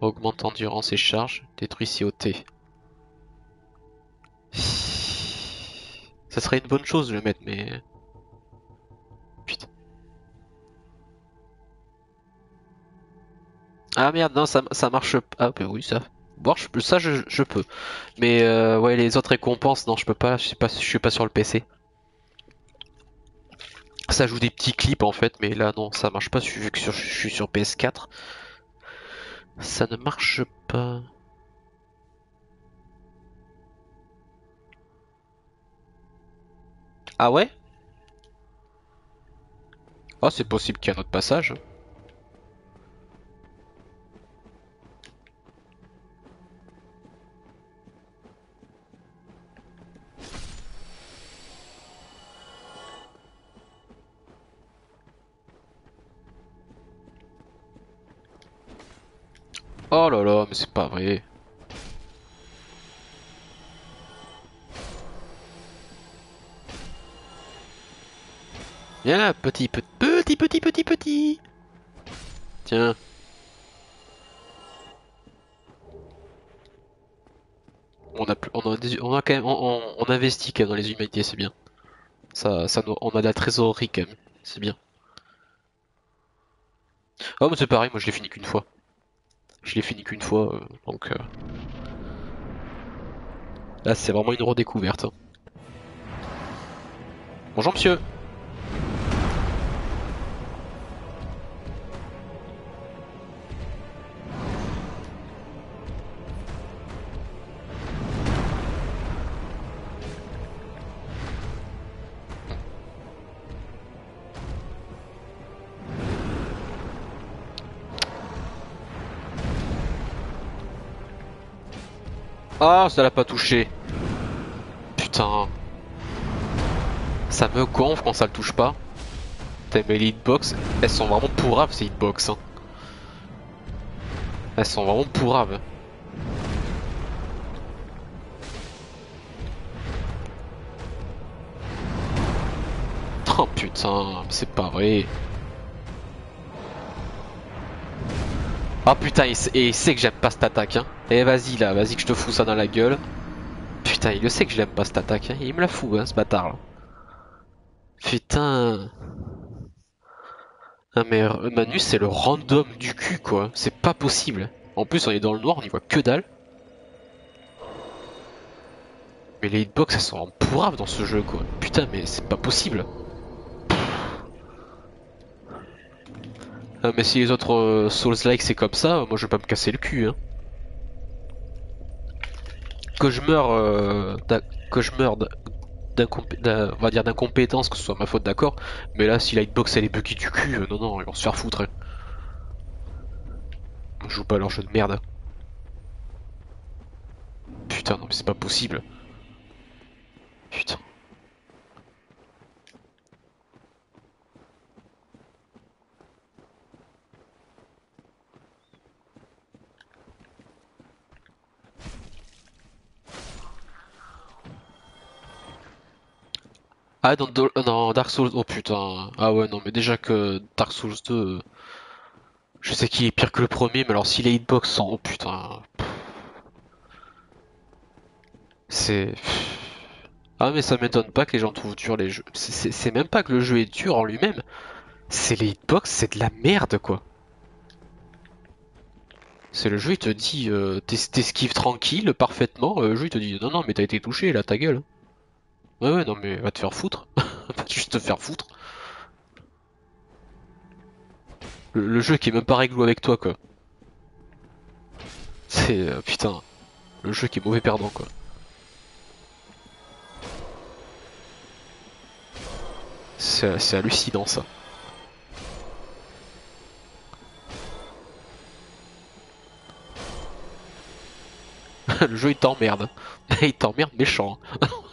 Augmente endurance et charge, détruit COT. Ça serait une bonne chose de le mettre, mais... Putain. Ah merde, non, ça, marche pas. Ah bah oui, ça... Bon, je, ça je, peux. Mais euh, ouais, les autres récompenses, non, je peux pas. Je pas, je suis pas sur le PC. Ça joue des petits clips en fait, mais là non, ça marche pas vu que je suis sur PS4. Ça ne marche pas. Ah ouais? Ah c'est possible qu'il y ait un autre passage. Oh là là, mais c'est pas vrai. Viens là, petit, petit, petit, petit, petit, petit. Tiens. On a, on a, on a quand même, on, on, investit quand même dans les humanités, c'est bien. Ça, ça, on a de la trésorerie quand même, c'est bien. Oh, mais c'est pareil, moi je l'ai fini qu'une fois. Je l'ai fini qu'une fois, euh, donc... Euh, là, c'est vraiment une redécouverte. Hein. Bonjour, monsieur ça l'a pas touché. Putain. Ça me gonfle quand ça le touche pas. Putain, mais les hitbox, elles sont vraiment pourraves ces hitbox. Hein. Elles sont vraiment pourraves. Oh putain, c'est pas vrai. Oh putain, il, il sait que j'aime pas cette attaque. Hein. Eh vas-y là, vas-y que je te fous ça dans la gueule. Putain, il le sait que je l'aime pas cette attaque. Hein. Il me la fout, hein, ce bâtard là. Putain. Ah mais Manus c'est le random du cul quoi. C'est pas possible. En plus on est dans le noir, on y voit que dalle. Mais les hitbox elles sont en pourrables dans ce jeu quoi. Putain mais c'est pas possible. Ah, mais si les autres euh, Souls-like c'est comme ça, moi je vais pas me casser le cul. Hein. Que je meurs, euh, que je on va dire d'incompétence, que ce soit ma faute d'accord, mais là si la hitbox elle est bucky du cul, euh, non non, ils vont se faire foutre. Hein. Je joue pas leur jeu de merde. Putain, non mais c'est pas possible. Putain. Ah, dans, Dark Souls, oh putain. Ah ouais, non, mais déjà que Dark Souls 2, je sais qu'il est pire que le premier, mais alors si les hitbox sont, oh putain. C'est... Ah mais ça m'étonne pas que les gens trouvent dur les jeux. C'est même pas que le jeu est dur en lui-même. C'est les hitbox, c'est de la merde quoi. C'est le jeu, il te dit, euh, t'esquives tranquille, parfaitement. Euh, le jeu, il te dit, non, non, mais t'as été touché, là, ta gueule. Ouais, ouais, non, mais va te faire foutre. va juste te faire foutre. Le, jeu qui est même pas réglo avec toi, quoi. C'est... Euh, putain. Le jeu qui est mauvais perdant, quoi. C'est hallucinant, ça. le jeu il t'emmerde. il t'emmerde méchant.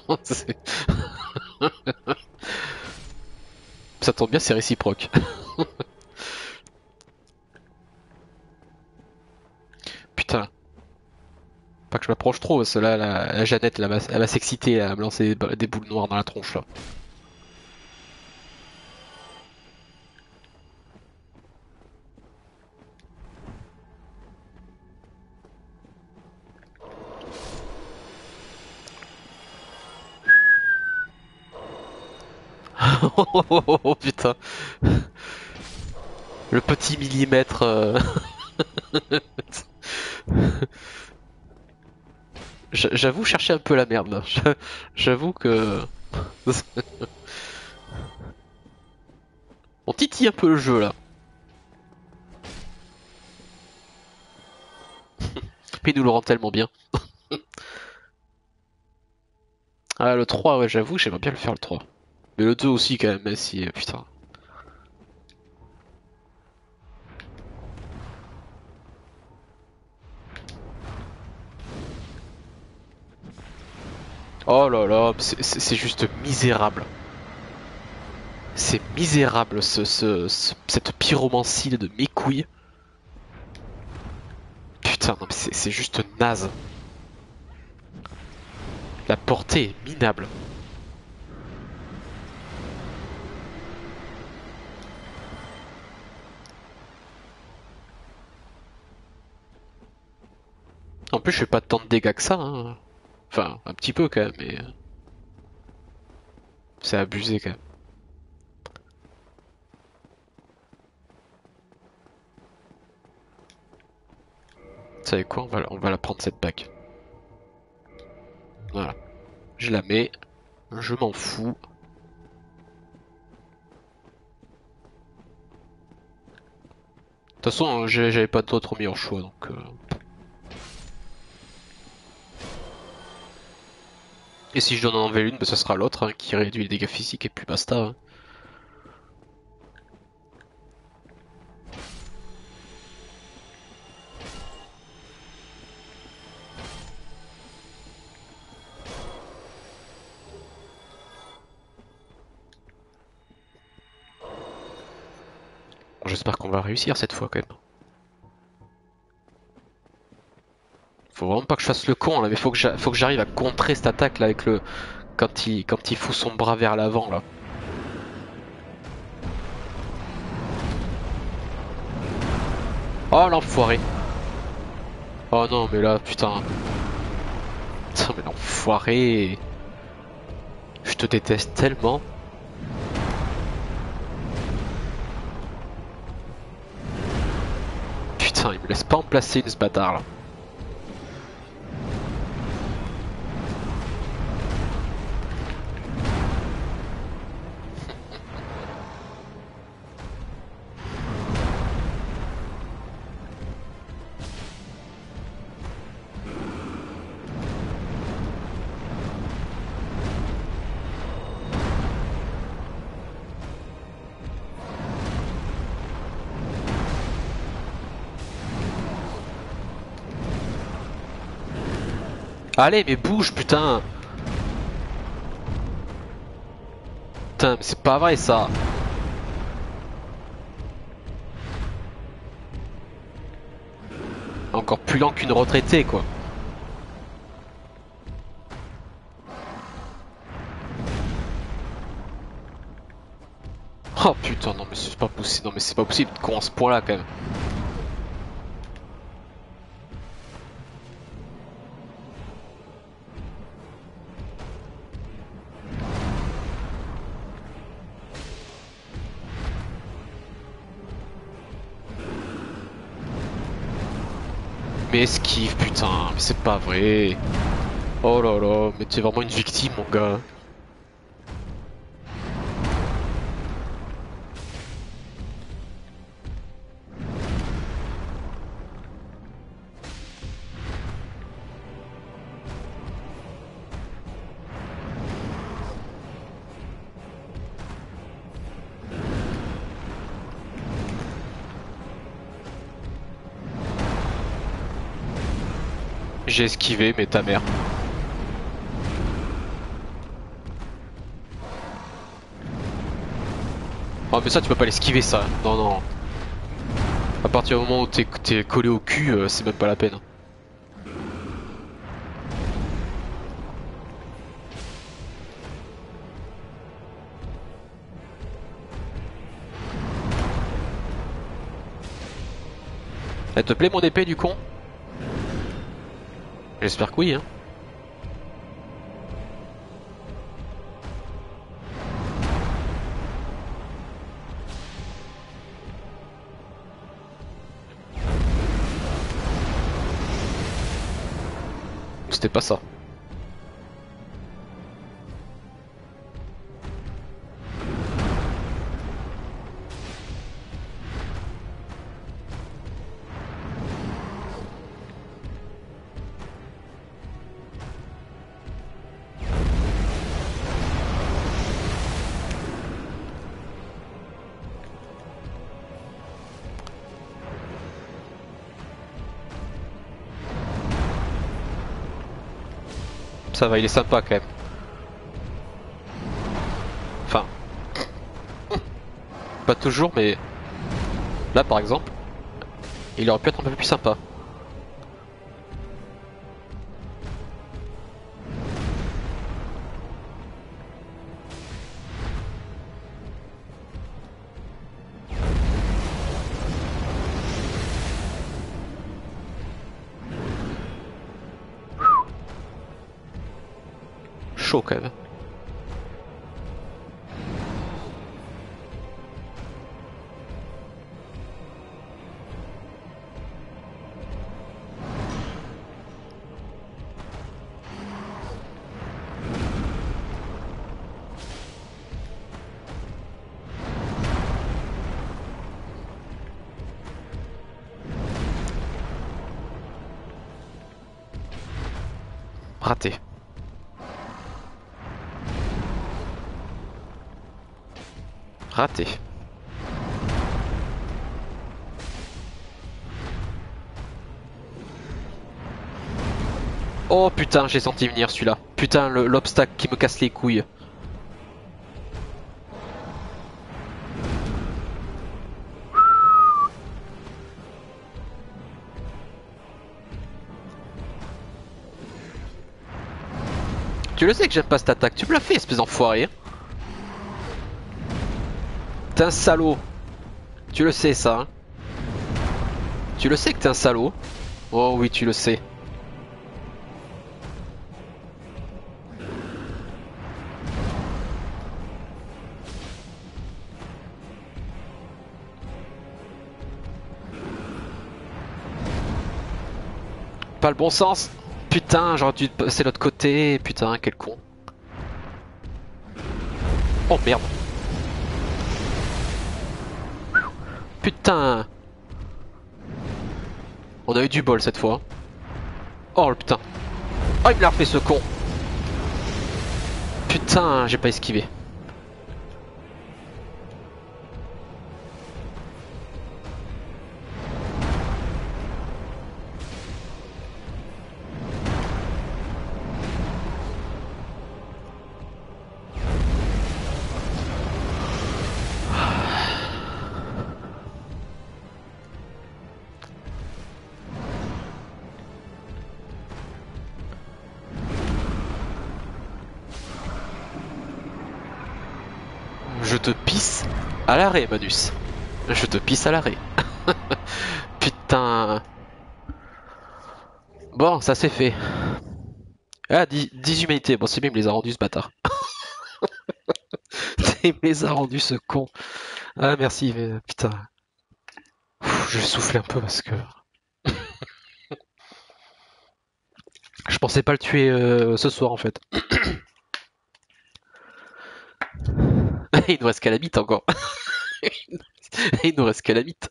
Ça tombe bien, c'est réciproque. Putain. Pas que je m'approche trop, parce que là, la, Jeannette, elle va, s'exciter à me lancer des boules noires dans la tronche là. Oh putain. Le petit millimètre. Euh. J'avoue chercher un peu la merde J'avoue que... On titille un peu le jeu là. Puis il nous le rend tellement bien. ah le 3 ouais j'avoue j'aimerais bien le faire le 3. Mais le 2 aussi quand même, si putain. Oh là là, c'est juste misérable. C'est misérable ce, ce, cette pyromancie de mes couilles. Putain, non c'est juste naze. La portée est minable. En plus, je fais pas tant de dégâts que ça. Hein. Enfin, un petit peu quand même, mais. Euh, c'est abusé quand même. Vous savez quoi on va, la prendre cette bague. Voilà. Je la mets. Je m'en fous. De toute façon, j'avais pas d'autre meilleur choix, donc... Euh... Et si je dois en enlever une, bah, ce sera l'autre hein, qui réduit les dégâts physiques et puis basta. Hein. J'espère qu'on va réussir cette fois quand même. Faut vraiment pas que je fasse le con là, mais faut que j'arrive à contrer cette attaque là avec le. Quand il, fout son bras vers l'avant là. Oh l'enfoiré Oh non mais là putain Putain mais l'enfoiré Je te déteste tellement Putain il me laisse pas en placer une ce bâtard là Allez, mais bouge, putain Putain, mais c'est pas vrai ça Encore plus lent qu'une retraitée, quoi. Oh putain, non mais c'est pas possible, non mais c'est pas possible ce point là quand même. Esquive putain, mais c'est pas vrai. Oh là là, mais t'es vraiment une victime mon gars. J'ai esquivé, mais ta mère. Oh mais ça tu peux pas l'esquiver ça, non non. À partir du moment où t'es collé au cul, euh, c'est même pas la peine. Elle te plaît mon épée du con? J'espère que oui, hein. C'était pas ça. Va, il est sympa quand même. Enfin... Pas toujours, mais... Là par exemple, il aurait pu être un peu plus sympa. Raté. Raté. Oh putain, j'ai senti venir celui-là. Putain, l'obstacle qui me casse les couilles. Le sais que j'aime pas cette attaque, tu me l'as fait espèce d'enfoiré. T'es un salaud. Tu le sais ça. Hein tu le sais que t'es un salaud. Oh oui, tu le sais. Pas le bon sens. Putain, j'aurais dû passer l'autre côté. Putain, quel con. Oh merde. Putain On a eu du bol cette fois. Oh le putain. Oh il me l'a refait ce con. Putain, j'ai pas esquivé. À l'arrêt, Manus. Je te pisse à l'arrêt. Putain. Bon, ça c'est fait. Ah, 10, 10 humanités. Bon, c'est bien, il me les a rendus ce bâtard. il me les a rendus ce con. Ah, merci, mais, putain. je vais souffler un peu parce que. je pensais pas le tuer euh, ce soir en fait. il nous reste qu'à la bite encore. Il nous reste qu'à la bite.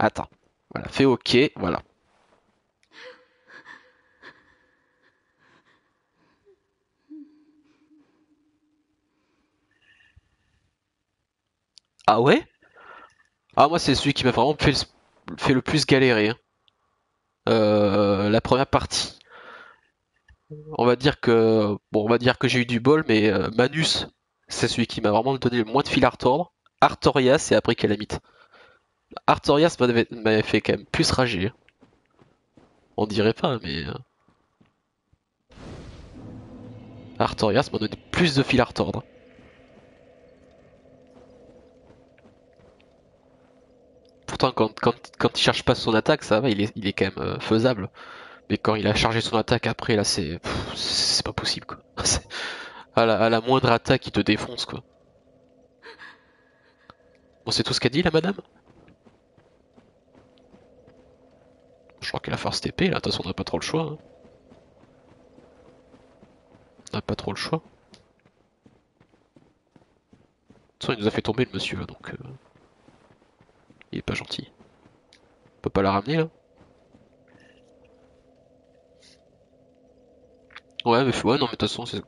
Attends. Voilà, fais OK, voilà. Ah ouais? Ah moi c'est celui qui m'a vraiment fait le, fait le plus galérer. Hein. Euh, la première partie. On va dire que bon, on va dire que j'ai eu du bol, mais euh, Manus, c'est celui qui m'a vraiment donné le moins de fil à retordre. Artorias et après Calamite. Artorias m'avait fait quand même plus rager. On dirait pas, mais. Euh, Artorias m'a donné plus de fil à retordre. Pourtant, quand, il charge pas son attaque, ça va, il est, il est quand même euh, faisable. Mais quand il a chargé son attaque après, là, c'est c'est pas possible, quoi. À la, moindre attaque, il te défonce, quoi. Bon, c'est tout ce qu'a dit, la madame? Je crois qu'elle a force TP, là. De toute façon, on n'a pas trop le choix. Hein. On n'a pas trop le choix. De toute façon, il nous a fait tomber, le monsieur, là, donc... Euh, il est pas gentil. On peut pas la ramener là Ouais, mais ouais, non, mais de toute façon, c'est.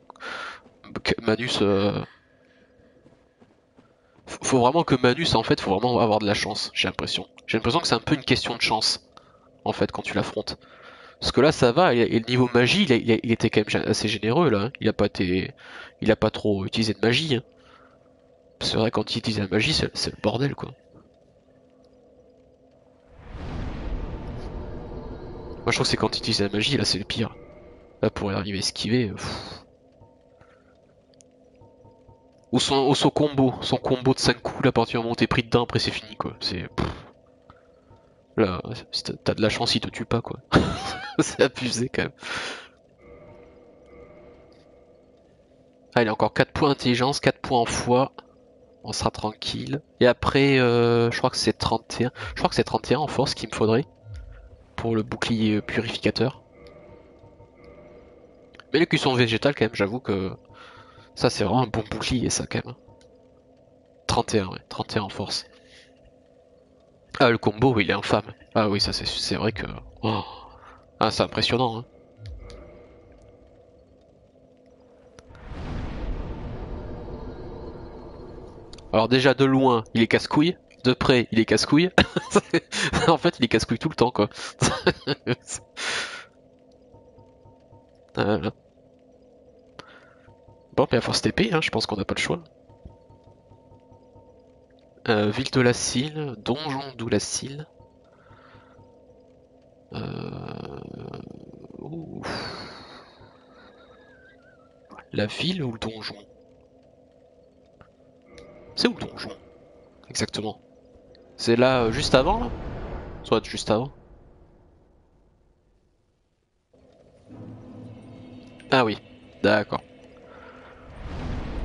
Manus. Euh, faut vraiment que Manus, en fait, faut vraiment avoir de la chance, j'ai l'impression. J'ai l'impression que c'est un peu une question de chance, en fait, quand tu l'affrontes. Parce que là, ça va, et le niveau magie, il, était quand même assez généreux, là. Hein. Il a pas été. Il a pas trop utilisé de magie. Hein. C'est vrai, quand il utilise la magie, c'est le bordel, quoi. Moi je trouve que c'est quand il utilise la magie, là c'est le pire. Là pour arriver à esquiver. Ou son, son combo, son combo de 5 coups, là, à partir du moment où t'es pris dedans, après c'est fini quoi. C'est. Là, t'as de la chance, il te tue pas quoi. c'est abusé quand même. Ah, il a encore 4 points d'intelligence, 4 points en foi. On sera tranquille. Et après, euh, je crois que c'est 31. Je crois que c'est 31 en force qu'il me faudrait pour le bouclier purificateur. Mais les cuissons végétales quand même, j'avoue que ça c'est vraiment un bon bouclier ça quand même. 31, ouais, 31 en force. Ah le combo il est infâme. Ah oui ça c'est vrai que... Oh. Ah c'est impressionnant. Hein. Alors déjà de loin il est casse-couille de près, il est casse-couille. en fait, il est casse-couille tout le temps, quoi. Bon, mais à force TP, hein, je pense qu'on n'a pas le choix. Euh, ville de la Cile, donjon d'où la Cile. Euh, la ville ou le donjon? C'est où le donjon? Exactement. C'est là euh, juste avant là? Soit juste avant. Ah oui, d'accord.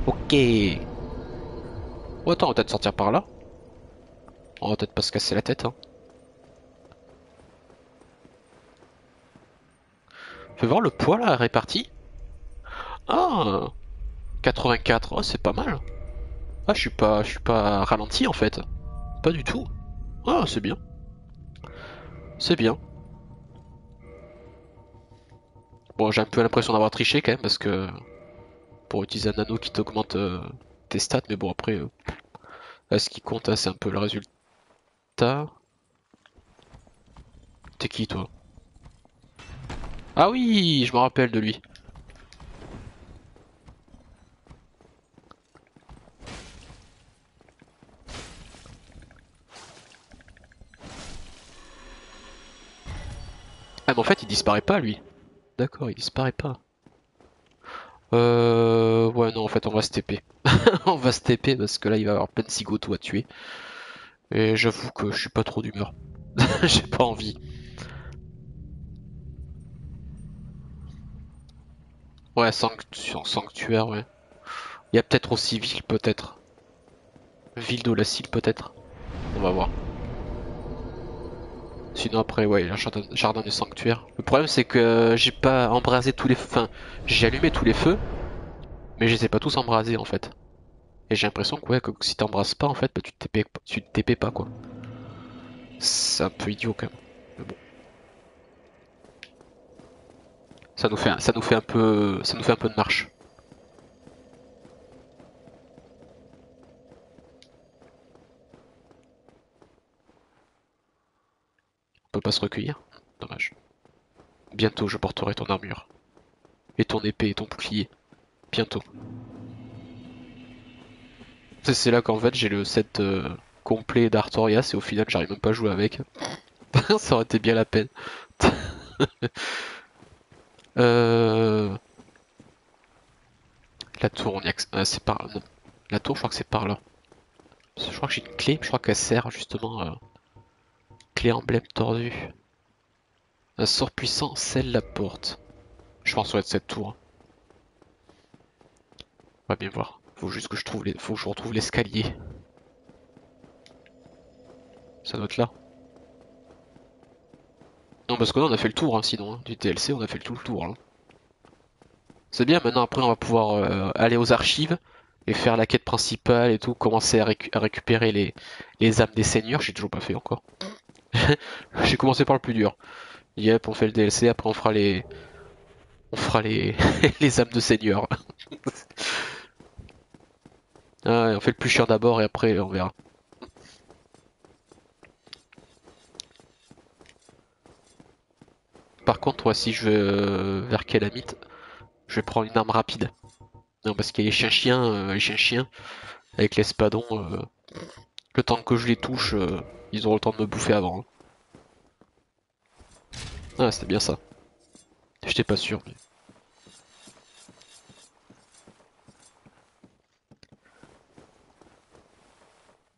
Ok. Oh, attends, on va peut-être sortir par là. On va peut-être pas se casser la tête. Hein. Fais voir le poids là réparti. Ah 84, oh, c'est pas mal. Ah je suis pas je suis pas ralenti en fait. Pas du tout. Ah, c'est bien. C'est bien. Bon, j'ai un peu l'impression d'avoir triché quand même parce que pour utiliser un anneau qui t'augmente euh, tes stats, mais bon après, euh, ce qui compte, hein, c'est un peu le résultat. T'es qui toi? Ah oui, je me rappelle de lui. Ah mais en fait il disparaît pas lui. D'accord, il disparaît pas. Euh... Ouais, non, en fait, on va se TP. on va se TP parce que là, il va y avoir plein de cigotos à tuer. Et j'avoue que je suis pas trop d'humeur. J'ai pas envie. Ouais, sanctuaire, ouais. Il y a peut-être aussi ville, peut-être. Ville de la Cile, peut-être. On va voir. Sinon après, ouais, un jardin, du sanctuaire. Le problème c'est que j'ai pas embrasé tous les feux. Enfin, j'ai allumé tous les feux, mais je les ai pas tous embrasés en fait. Et j'ai l'impression que, ouais, que si t'embrases pas en fait, bah, tu te TP, tu te TP pas quoi. C'est un peu idiot quand même. Mais bon. Ça nous fait, ça nous fait un peu, ça nous fait un peu de marche. Pas se recueillir Dommage. Bientôt je porterai ton armure. Et ton épée et ton bouclier. Bientôt. C'est là qu'en fait j'ai le set euh, complet d'Artorias et au final j'arrive même pas à jouer avec. Ça aurait été bien la peine. Euh, la tour, on y euh, c'est par La tour, je crois que c'est par là. Je crois que j'ai une clé, je crois qu'elle sert justement. Clé emblème tordu. Un sort puissant scelle la porte. Je pense que ça va être cette tour. On va bien voir. Faut juste que je trouve les... Faut que je retrouve l'escalier. Ça doit être là. Non parce que a fait le tour hein, sinon. Hein. Du TLC on a fait tout le tour. Hein. C'est bien maintenant après on va pouvoir euh, aller aux archives et faire la quête principale et tout. Commencer à, récupérer les... les âmes des seigneurs. J'ai toujours pas fait encore. J'ai commencé par le plus dur. Yep, on fait le DLC, après on fera les... On fera les, les âmes de seigneur. ah, on fait le plus cher d'abord et après on verra. Par contre, si je vais euh, vers Calamite, je vais prendre une arme rapide. Non, parce qu'il y a les chiens-chiens, euh, les avec l'espadon, euh, le temps que je les touche, ils auront le temps de me bouffer avant. Hein. Ah, c'était bien ça. J'étais pas sûr. Mais...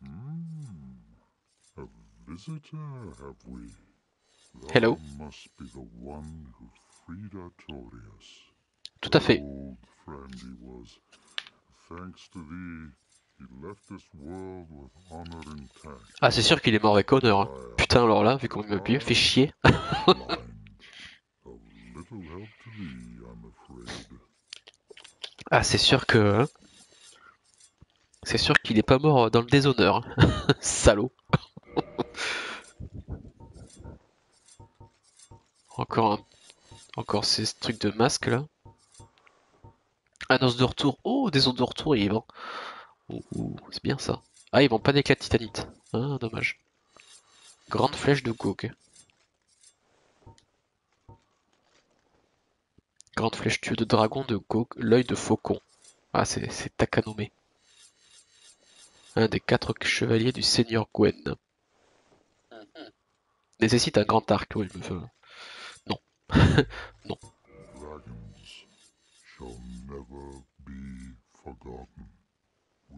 Hmm. Hello. Tout à fait. Ah, c'est sûr qu'il est mort avec honneur. Hein. Putain, alors là, vu qu'on m'a bien fait chier. ah, c'est sûr que. Hein. C'est sûr qu'il est pas mort dans le déshonneur. Hein. Salaud. Encore un... Encore ces trucs de masque là. Annonce de retour. Oh, des ondes de retour, il est bon c'est bien ça. Ah, ils vont pas d'éclat de titanite. Ah, dommage. Grande flèche de Gog. Grande flèche tue de dragon de Gog, l'œil de faucon. Ah, c'est Takanome. Un des quatre chevaliers du seigneur Gwen. Nécessite un grand arc, oui, me veut. Non. non.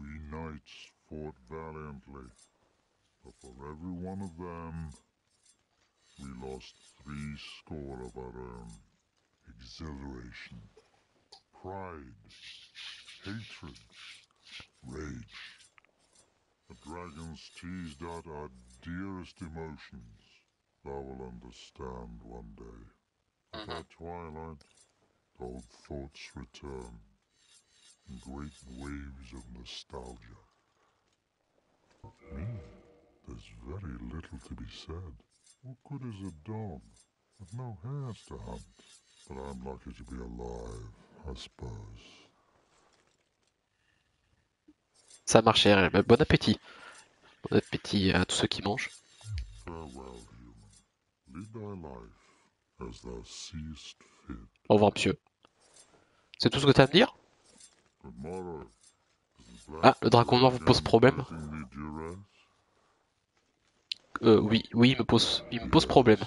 We knights fought valiantly, but for every one of them, we lost three score of our own. Exhilaration, pride, hatred, rage. The dragons teased out our dearest emotions. Thou will understand one day. At that mm-hmm. twilight, old thoughts return great waves of nostalgia. Me, there's very little to be said. What good is a dog? With no hairs to hunt? But I'm lucky to be alive, I suppose. Ça marche, bon appétit. Bon appétit à tous ceux qui mangent. Farewell, human. Lead thy life as thou seest fit. Au revoir, monsieur. C'est tout ce que tu as à me dire? Ah, le dragon noir vous pose problème Euh, oui, oui, il me pose, il me pose problème.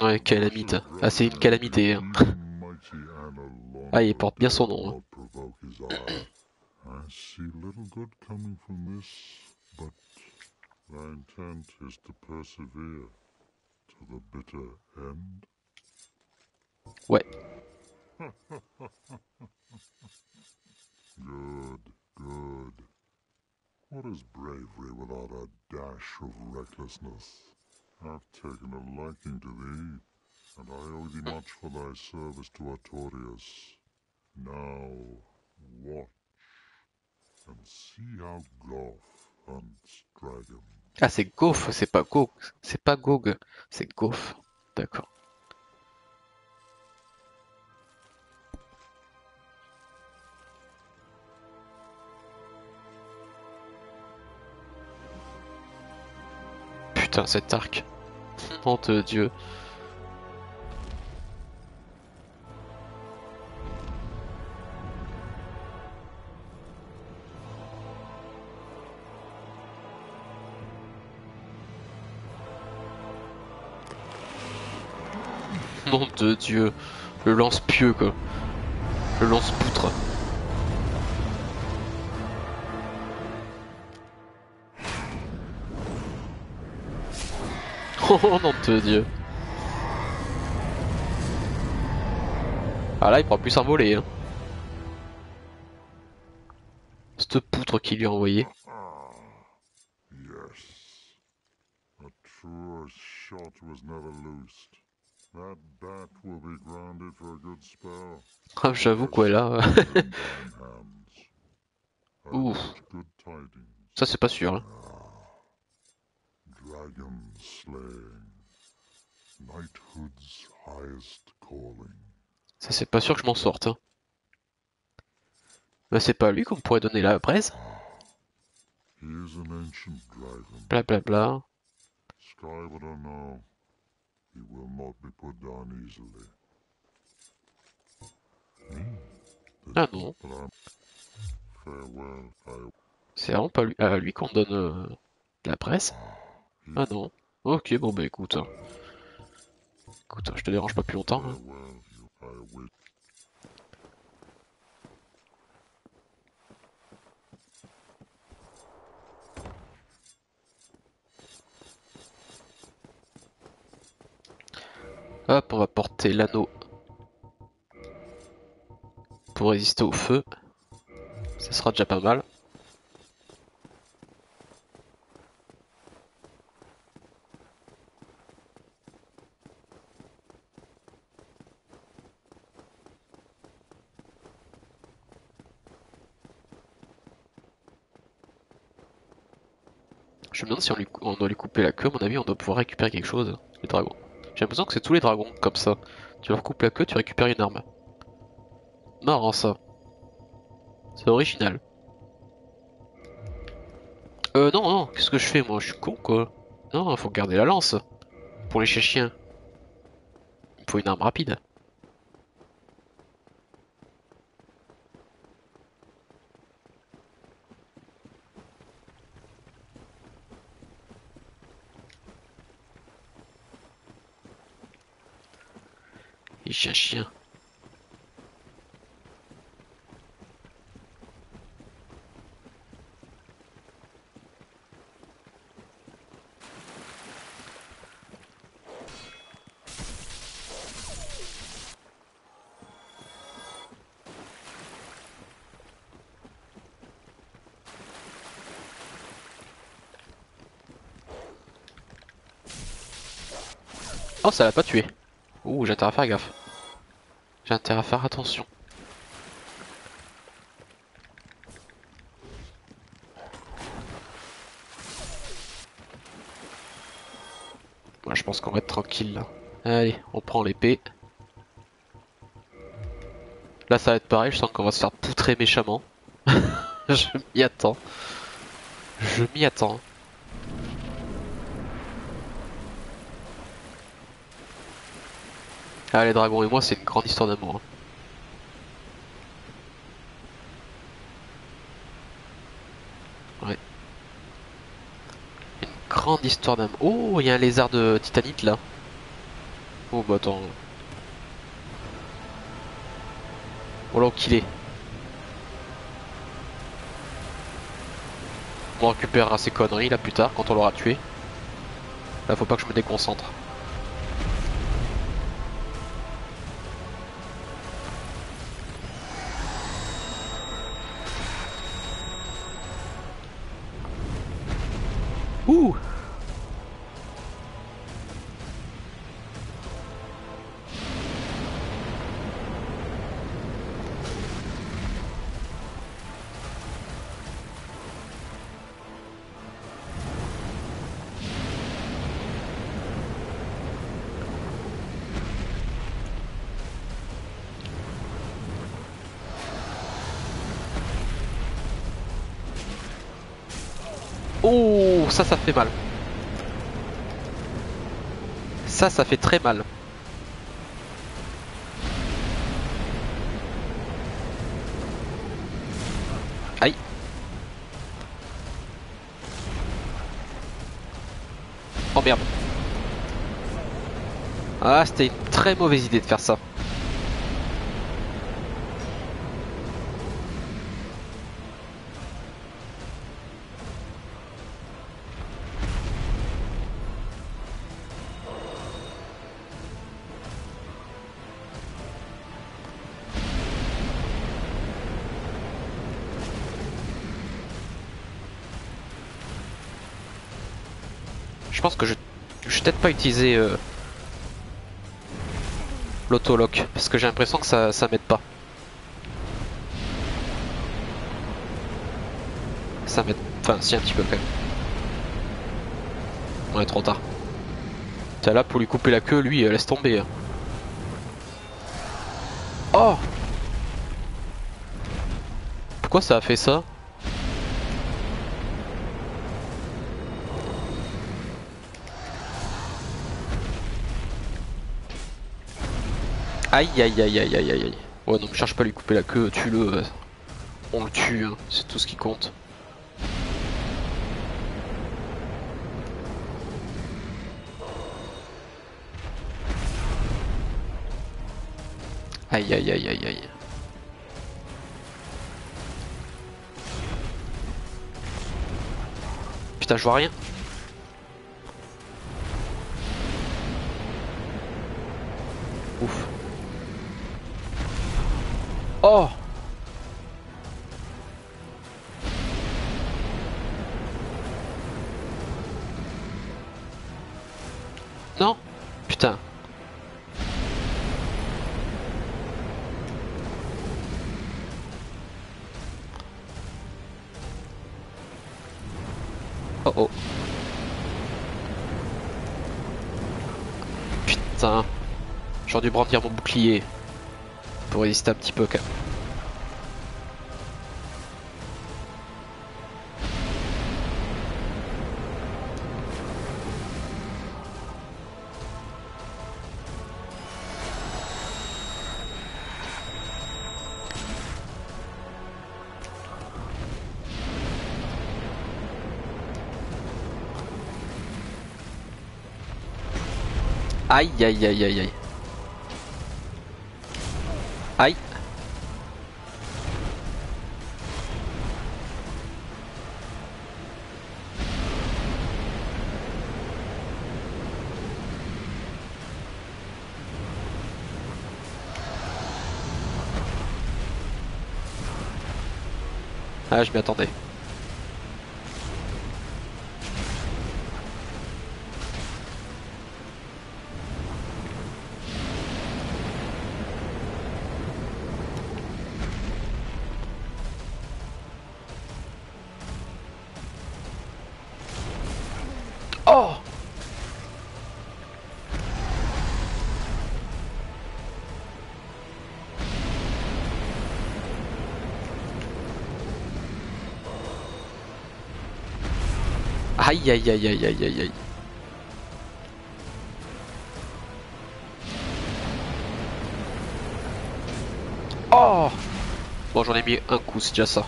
Ouais, calamite. Ah, c'est une calamité. Hein. Ah, il porte bien son nom. Hein. My intent is to persevere to the bitter end. Ouais. good, good. What is bravery without a dash of recklessness? I've taken a liking to thee, and I owe thee much for thy service to Artorias. Now, watch and see how Goff hunts dragon. Ah, c'est Goff, c'est pas Gog. C'est pas Gog, c'est Goff. D'accord. Putain, cet arc. Nom de Dieu. Nom de Dieu. Le lance-pieux, quoi. Le lance-poutre. Oh nom de Dieu. Ah là, il pourra plus s'envoler. Hein. Cette poutre qu'il lui a envoyé. Ah, j'avoue quoi là. Ouf. Ça c'est pas sûr. Hein. Ça c'est pas sûr que je m'en sorte. Hein. Mais c'est pas lui qu'on pourrait donner la braise Bla bla bla. Ah non. C'est vraiment pas lui, à lui qu'on donne euh, la presse ah non. Ok, bon bah écoute. Hein. Écoute, je te dérange pas plus longtemps. Hein. Hop, on va porter l'anneau pour résister au feu. Ça sera déjà pas mal. Je me demande si on, doit lui couper la queue, mon avis on doit pouvoir récupérer quelque chose, les dragons. J'ai l'impression que c'est tous les dragons comme ça. Tu leur coupes la queue, tu récupères une arme. Marrant ça. C'est original. Euh non, non, qu'est-ce que je fais moi? Je suis con quoi. Non, faut garder la lance. Pour les chiens. Il faut une arme rapide. Chien chien. Oh, ça l'a pas tué. Ouh, intérêt à faire gaffe. J'ai intérêt à faire attention. Moi je pense qu'on va être tranquille là. Allez, on prend l'épée. Là ça va être pareil, je sens qu'on va se faire poutrer méchamment. je m'y attends. Je m'y attends. Ah les dragons et moi c'est une grande histoire d'amour. Hein. Ouais. Une grande histoire d'amour. Oh, il y a un lézard de titanite là. Oh bah attends. Voilà où qu'il est. On récupérera ces conneries là plus tard quand on l'aura tué. Là faut pas que je me déconcentre. Oh, ça, ça fait mal. Ça, ça fait très mal. Aïe. Oh merde. Ah, c'était une très mauvaise idée de faire ça. Pas utiliser euh, l'autolock parce que j'ai l'impression que ça, ça m'aide pas. Ça m'aide. Enfin, si, un petit peu quand même. On est trop tard. T'es là pour lui couper la queue, lui, euh, laisse tomber. hein. Oh Pourquoi ça a fait ça? Aïe aïe aïe aïe aïe aïe aïe. Ouais donc cherche pas à lui couper la queue, tue-le. On le tue, hein, c'est tout ce qui compte. Aïe aïe aïe aïe aïe. Putain je vois rien. Dû brandir mon bouclier pour résister un petit peu quand même. Aïe aïe aïe aïe aïe. Ah, je m'y attendais. Aïe aïe aïe aïe aïe aïe aïe. Oh Bon j'en ai mis un coup, c'est déjà ça.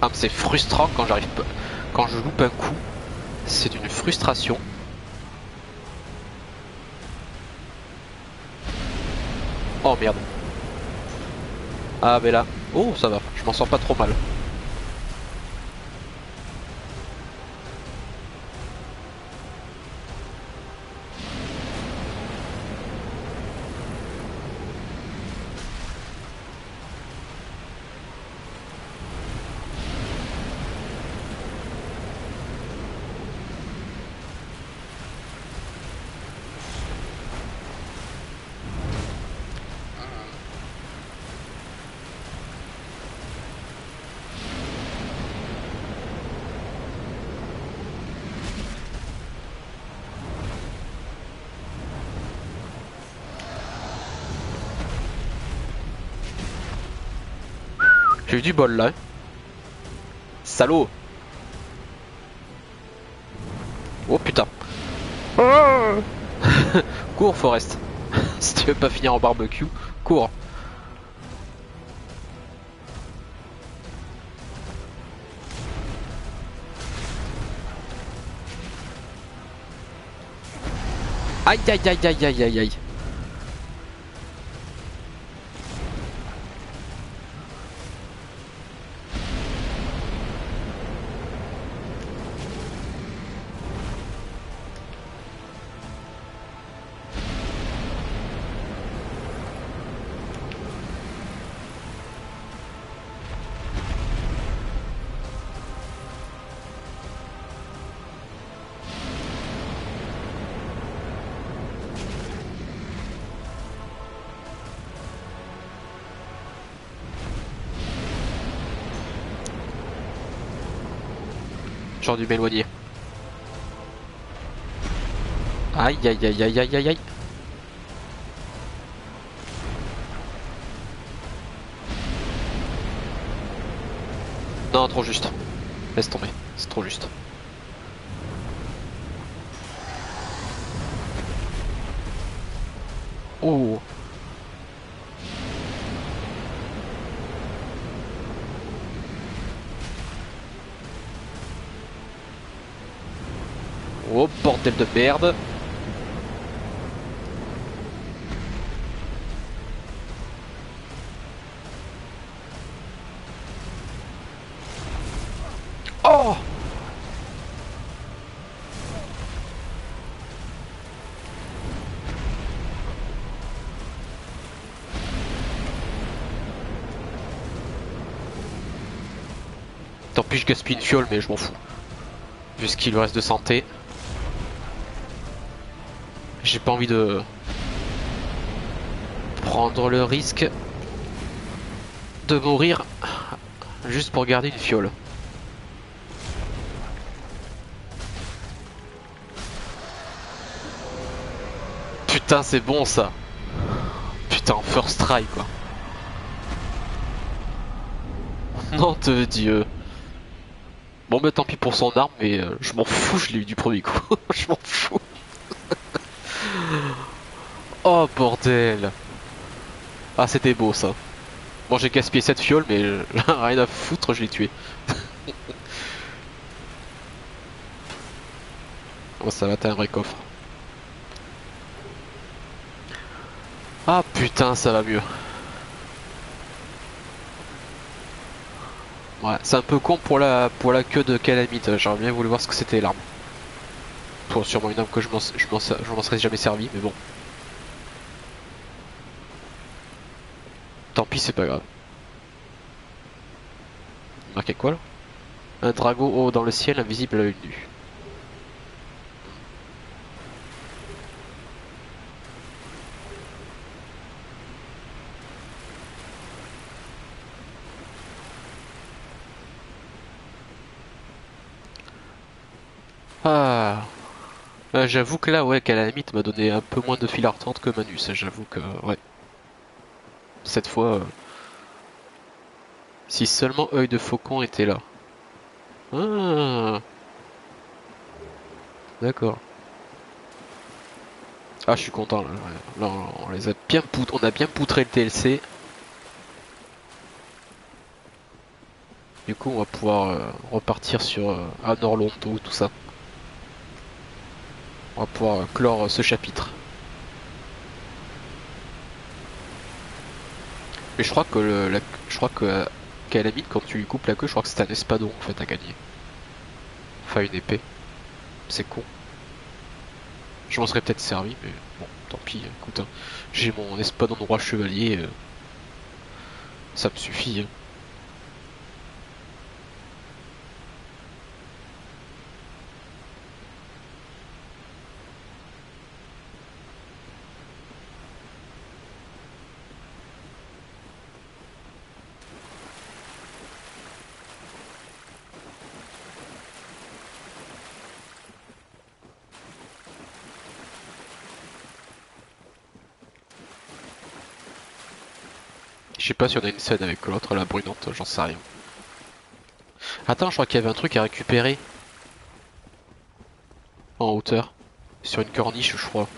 Ah, c'est frustrant quand j'arrive pas. Quand je loupe un coup, c'est une frustration. Oh merde. Ah mais là. Oh ça va, je m'en sors pas trop mal. Du bol là. Salaud. Oh putain. Cours Forest Si tu veux pas finir en barbecue, cours. Aïe aïe aïe aïe aïe aïe aïe Dû m'éloigner. Aïe aïe aïe aïe aïe aïe aïe. Non, trop juste. Laisse tomber, c'est trop juste. Oh bordel de merde Oh Tant pis je gaspille une fiole mais je m'en fous. Vu ce qu'il lui reste de santé. J'ai pas envie de prendre le risque de mourir juste pour garder une fiole. Putain, c'est bon ça. Putain, first try quoi. Non de Dieu. Bon bah tant pis pour son arme, mais euh, je m'en fous, je l'ai eu du premier coup. je m'en fous. oh bordel. Ah c'était beau ça. Bon j'ai gaspillé cette fiole mais rien à foutre, je l'ai tué. oh ça va, t'as un vrai coffre. Ah putain ça va mieux. Ouais, c'est un peu con pour la queue de Calamite. J'aurais bien voulu voir ce que c'était l'arme. Pour sûrement une arme que je m'en serais jamais servi, mais bon. Tant pis, c'est pas grave. Marqué quoi là? Un dragon haut dans le ciel, invisible à l'œil nu. Ah. Euh, j'avoue que là, ouais, qu'à la limite m'a donné un peu moins de fil à retordre que Manus. J'avoue que, ouais. Cette fois, euh, si seulement œil de faucon était là. Ah. D'accord. Ah, je suis content là. On a bien poutré, le TLC. Du coup, on va pouvoir euh, repartir sur euh, Anor Londo, tout ça. On va pouvoir clore ce chapitre. Mais je crois que le, je crois que limite quand tu lui coupes la queue, je crois que c'est un espadon en fait à gagner. Enfin une épée. C'est con. Je m'en serais peut-être servi, mais bon, tant pis, écoute, hein. j'ai mon espadon de roi chevalier, euh, ça me suffit. Hein. Je sais pas si on a une scène avec l'autre, la brunante, j'en sais rien. Attends, je crois qu'il y avait un truc à récupérer. En hauteur. Sur une corniche, je crois.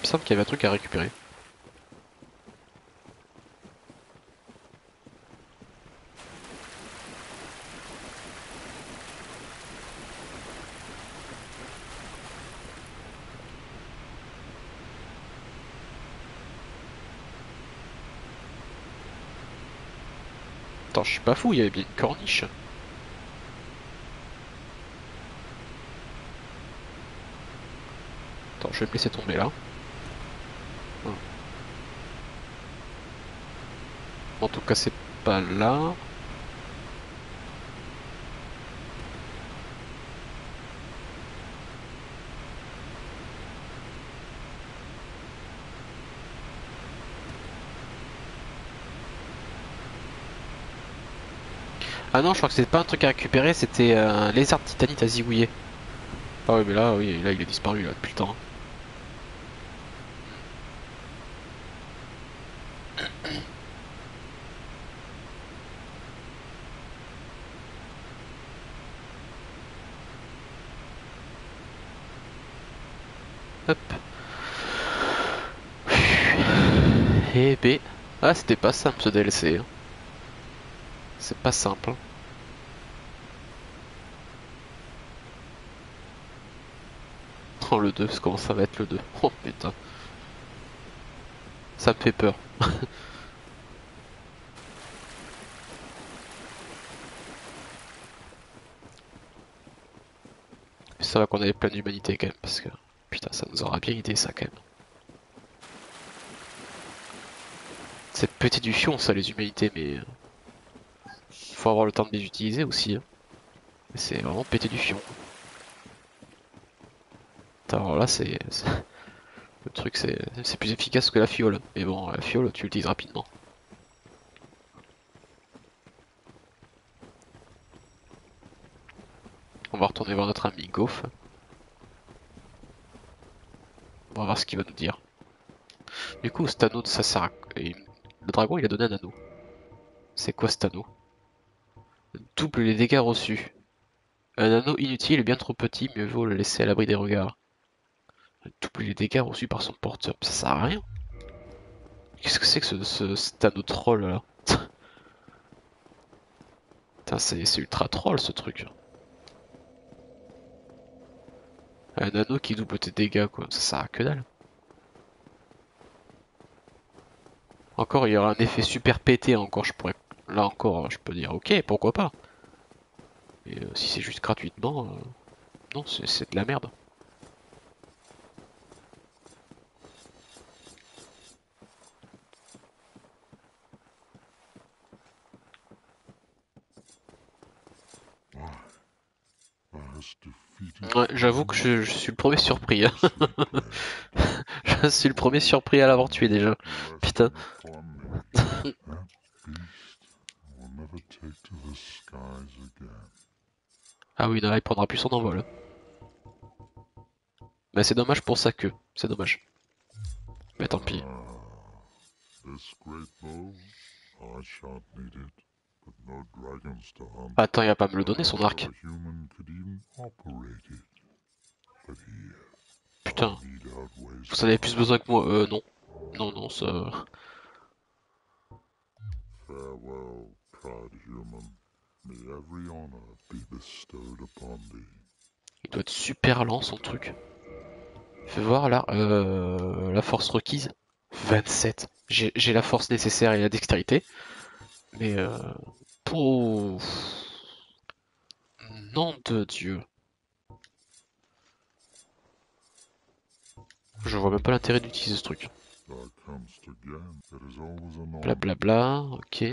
Il me semble qu'il y avait un truc à récupérer. Attends, je suis pas fou, il y avait bien une corniche. Attends, je vais me laisser tomber là. En tout cas, c'est pas là. Ah non, je crois que c'était pas un truc à récupérer, c'était un lézard de titanite à zigouiller. Ah oui, mais là, oui, là, il a disparu là depuis le temps. Hop. Et B. Ah, c'était pas simple ce DLC. Hein. C'est pas simple. Hein. Oh le 2, comment ça va être le 2 Oh putain. Ça me fait peur. ça va qu'on ait plein d'humanité quand même, parce que putain ça nous aura bien aidé ça quand même. C'est petit du fion ça les humanités mais... Faut avoir le temps de les utiliser aussi. Hein. C'est vraiment pété du fion. Alors là, c'est. Le truc, c'est plus efficace que la fiole. Mais bon, la fiole, tu l'utilises rapidement. On va retourner voir notre ami Goff. On va voir ce qu'il va nous dire. Du coup, cet anneau, sert à... Le dragon, il a donné un anneau. C'est quoi cet anneau Double les dégâts reçus. Un anneau inutile et bien trop petit, mieux vaut le laisser à l'abri des regards. Double les dégâts reçus par son porteur, ça sert à rien. Qu'est-ce que c'est que ce, ce, anneau troll là? Putain, c'est ultra troll ce truc. Un anneau qui double tes dégâts quoi, ça sert à que dalle. Encore, il y aura un effet super pété encore, je pourrais Là encore, je peux dire ok, pourquoi pas. Et euh, si c'est juste gratuitement, euh, non, c'est de la merde. J'avoue que je, suis le premier surpris. Hein. je suis le premier surpris à l'avoir tué déjà. Putain. Ah oui, là, il prendra plus son envol. Mais c'est dommage pour sa queue, c'est dommage. Mais tant pis. Attends, il va pas me le donner son arc. Putain. Vous en avez plus besoin que moi Euh, non. Non, non, ça... Il doit être super lent son truc. Fais voir là, euh, la force requise. 27. J'ai la force nécessaire et la dextérité. Mais euh... pour... Nom de Dieu. Je vois même pas l'intérêt d'utiliser ce truc. Blablabla, bla bla, ok.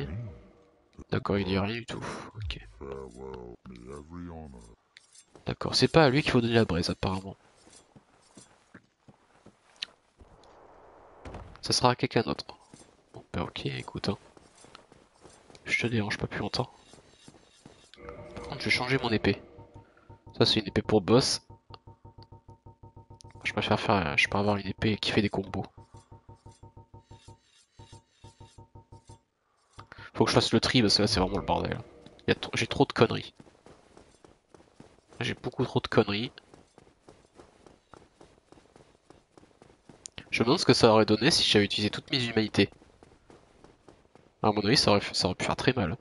D'accord, il dit rien du tout. Ok. D'accord, c'est pas à lui qu'il faut donner la braise apparemment. Ça sera à quelqu'un d'autre. Bon, bah ok, écoute. Hein. Je te dérange pas plus longtemps. Par contre, je vais changer mon épée. Ça, c'est une épée pour boss. Je préfère faire, je peux avoir une épée qui fait des combos. Faut que je fasse le tri parce que là c'est vraiment le bordel. J'ai trop de conneries. J'ai beaucoup trop de conneries. Je me demande ce que ça aurait donné si j'avais utilisé toutes mes humanités. À mon avis, ça aurait, pu faire très mal.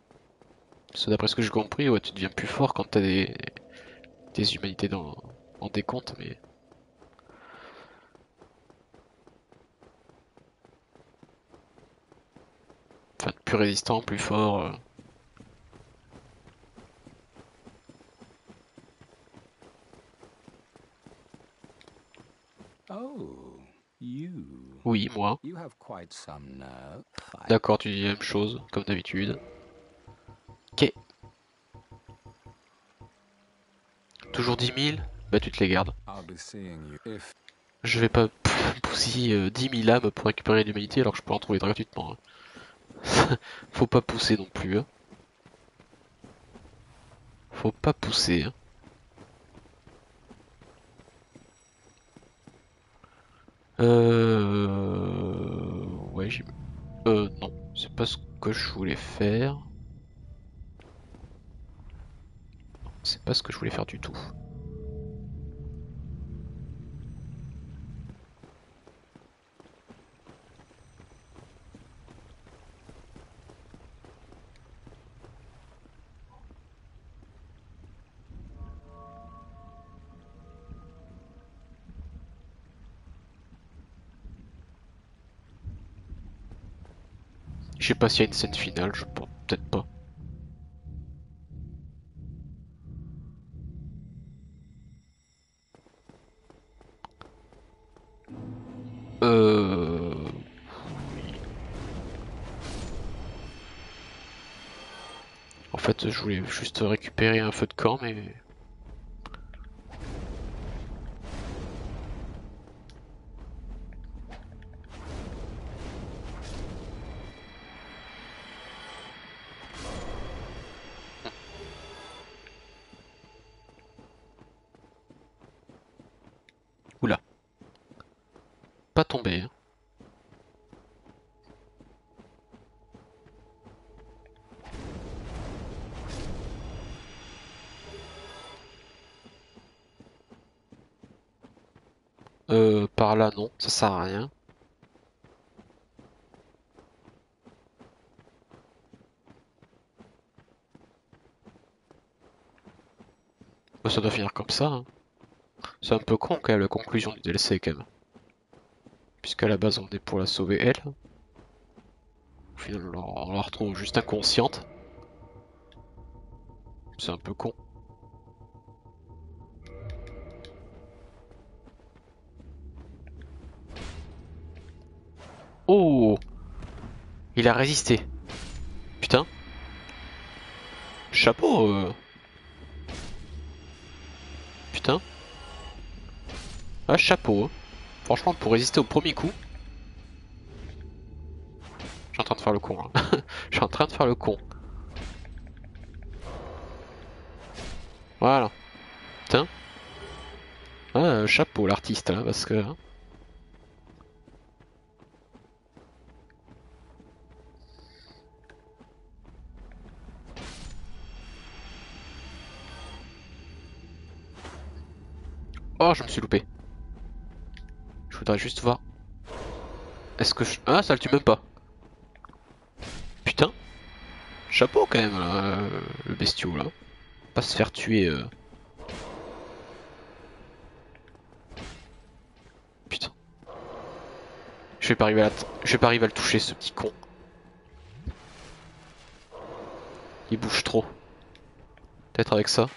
Parce que d'après ce que j'ai compris, ouais, tu deviens plus fort quand t'as des, des humanités en décompte, mais... Enfin, plus résistant, plus fort. Euh. Oh, oui, moi. D'accord, tu dis la même chose, comme d'habitude. Ok. Toujours 10 000 Bah tu te les gardes. Je vais pas pousser 10 000 âmes pour récupérer l'humanité alors que je peux en trouver gratuitement. Hein. Faut pas pousser non plus. Hein. Faut pas pousser. Hein. Euh... Ouais, j'ai... Euh, non. C'est pas ce que je voulais faire. C'est pas ce que je voulais faire du tout. Sais pas s'il y a une scène finale, je pense peut-être pas. Euh... En fait, je voulais juste récupérer un feu de camp, mais Non, ça sert à rien. Ça doit finir comme ça. Hein. C'est un peu con quand même la conclusion du DLC quand même. Puisqu'à la base on est pour la sauver elle. Au final on la retrouve juste inconsciente. C'est un peu con. Oh Il a résisté. Putain. Chapeau euh. Putain. Ah chapeau. Hein. Franchement, pour résister au premier coup... Je suis en train de faire le con. Hein. Je suis en train de faire le con. Voilà. Putain. Ah, chapeau l'artiste là, parce que... juste voir. Est-ce que je... Ah, ça le tue même pas. Putain. Chapeau quand même, le bestiau, là. Pas se faire tuer... Euh. Je vais pas arriver à, je vais pas arriver à le toucher ce petit con. Il bouge trop. Peut-être avec ça.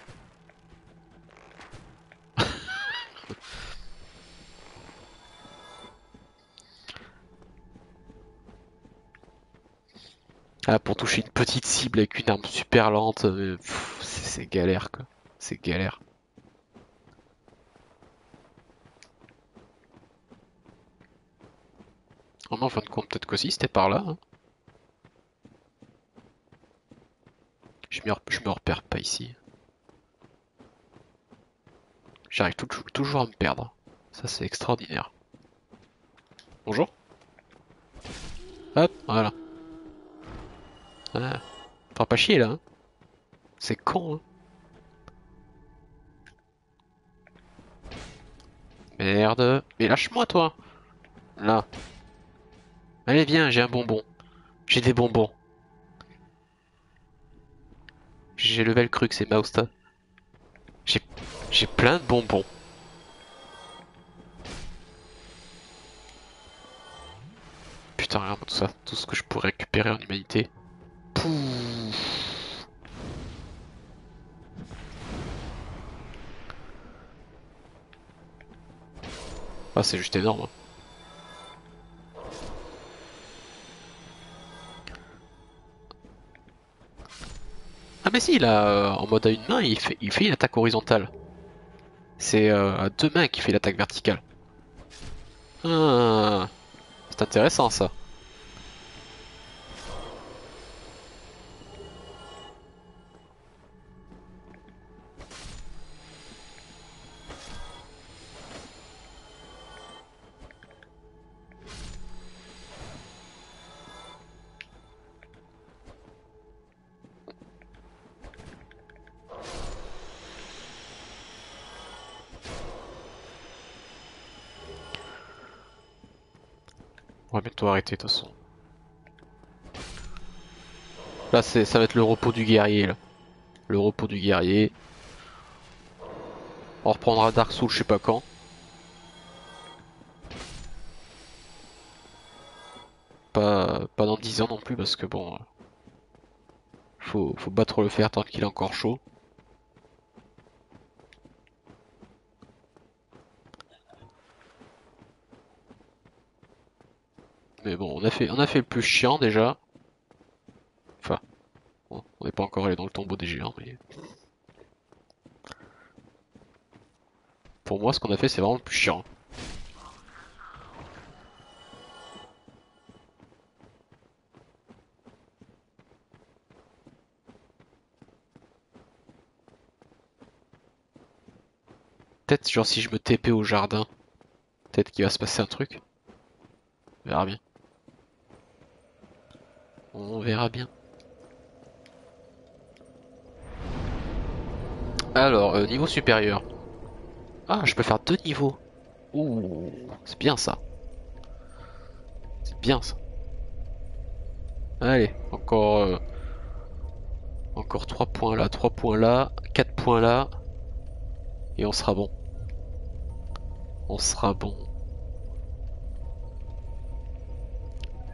Ah, pour toucher une petite cible avec une arme super lente, euh, c'est galère quoi. C'est galère. Oh en fin de compte, peut-être qu'aussi c'était par là. Hein. Je, me repère pas ici. J'arrive toujours à me perdre. Ça c'est extraordinaire. Bonjour. Hop, voilà. Ah, pas chier là. Hein. C'est con. Hein. Merde. Mais lâche-moi toi. Là. Allez viens, j'ai un bonbon. J'ai des bonbons. J'ai level cru que c'est Mausta. J'ai j'ai plein de bonbons. Putain, regarde tout ça, tout ce que je pourrais récupérer en humanité. Ah, c'est juste énorme. Hein. Ah mais si, là, euh, en mode à une main, il fait, il fait une attaque horizontale. C'est euh, à deux mains qu'il fait l'attaque verticale. Ah, c'est intéressant ça. On va bientôt arrêter de toute façon. Là, ça va être le repos du guerrier. Là. Le repos du guerrier. On reprendra Dark Souls je sais pas quand. Pas, pas dans 10 ans non plus parce que bon... Faut, faut battre le fer tant qu'il est encore chaud. Mais bon, on a fait, le plus chiant déjà. Enfin, on n'est pas encore allé dans le tombeau des géants, mais... Pour moi, ce qu'on a fait, c'est vraiment le plus chiant. Peut-être, genre, si je me TP au jardin, peut-être qu'il va se passer un truc. On verra bien. On verra bien. Alors, euh, niveau supérieur. Ah, je peux faire deux niveaux. Ouh, c'est bien ça. C'est bien ça. Allez, encore... Euh, encore 3 points là, 3 points là, 4 points là. Et on sera bon. On sera bon.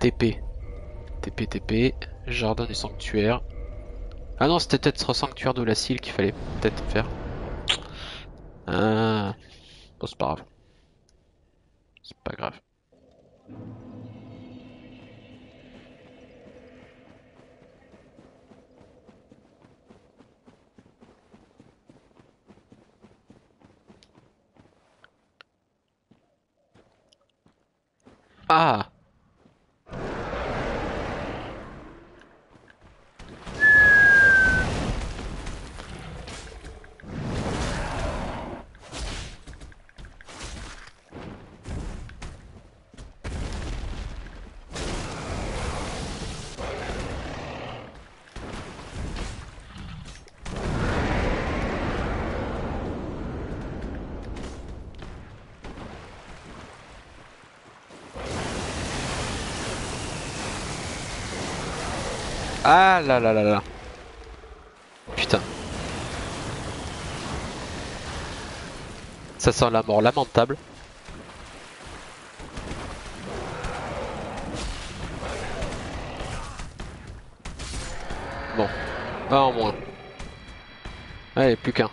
TP. TP, TP, jardin du sanctuaire. Ah non, c'était peut-être sanctuaire de la cile qu'il fallait peut-être faire. Ah, bon, c'est pas grave. C'est pas grave. Ah Ah là là là là. Putain. Ça sent la mort lamentable. Bon. Un en moins. Allez, plus qu'un.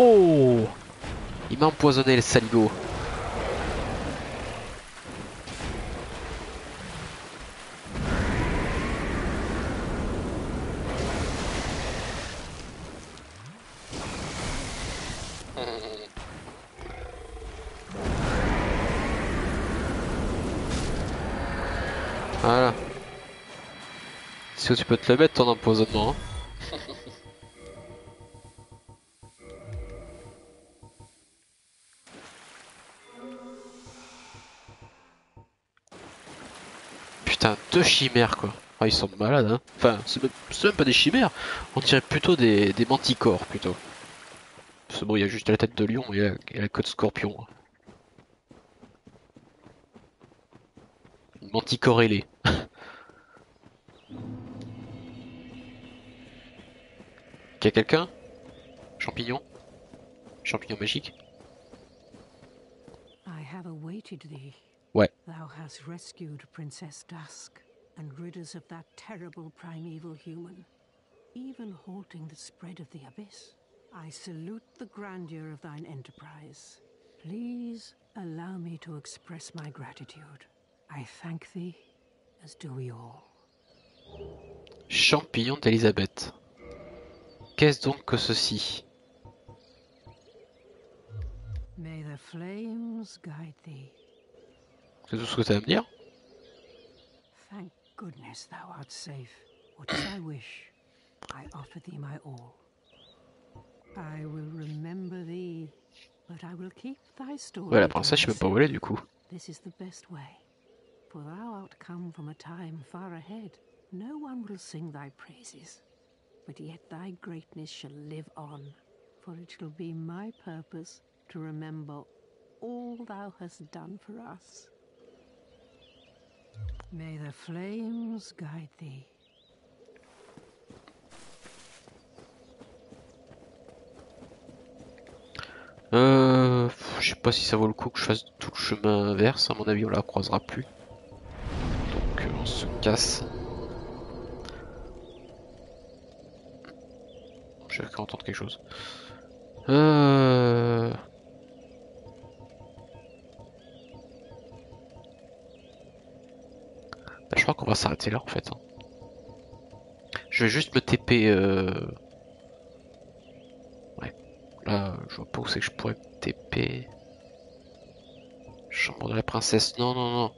Oh Il m'a empoisonné le saligo. Voilà. Si tu peux te le mettre ton empoisonnement. hein? Deux chimères quoi. Ah, ils sont malades hein. Enfin, c'est même, c'est même pas des chimères. On dirait plutôt des, des manticores plutôt. Parce que bon, il y a juste la tête de lion et la, et la queue de scorpion. Une manticore ailée. Y'a quelqu'un? Champignon? Champignon magique? I have awaited thee. Ouais. Thou hast rescued Princess Dusk and rid us of that terrible primeval human, even halting the spread of the abyss. I salute the grandeur of thine enterprise. Please allow me to express my gratitude. I thank thee, as do we all. Champignon d'Elisabeth. Qu'est-ce donc que ceci May the flames guide thee. C'est tout ce que t'as à me dire Thank goodness thou art safe. What is thy wish? I offer thee my all. I will remember thee, but I will keep thy story. Ouais, la princesse, je même pas est du coup. This is the best way. For thou art come from a time far ahead. No one will sing thy praises. But yet thy greatness shall live on. For it shall be my purpose to remember all thou hast done for us. May the flames guide thee. Euh, je sais pas si ça vaut le coup que je fasse tout le chemin inverse. À mon avis, on la croisera plus. Donc, euh, on se casse. J'ai cru entendre quelque chose. Euh... qu'on va s'arrêter là en fait. hein. Je vais juste me TP. Euh... Ouais. Là, je vois pas où c'est que je pourrais me TP. Chambre de la princesse. Non, non, non.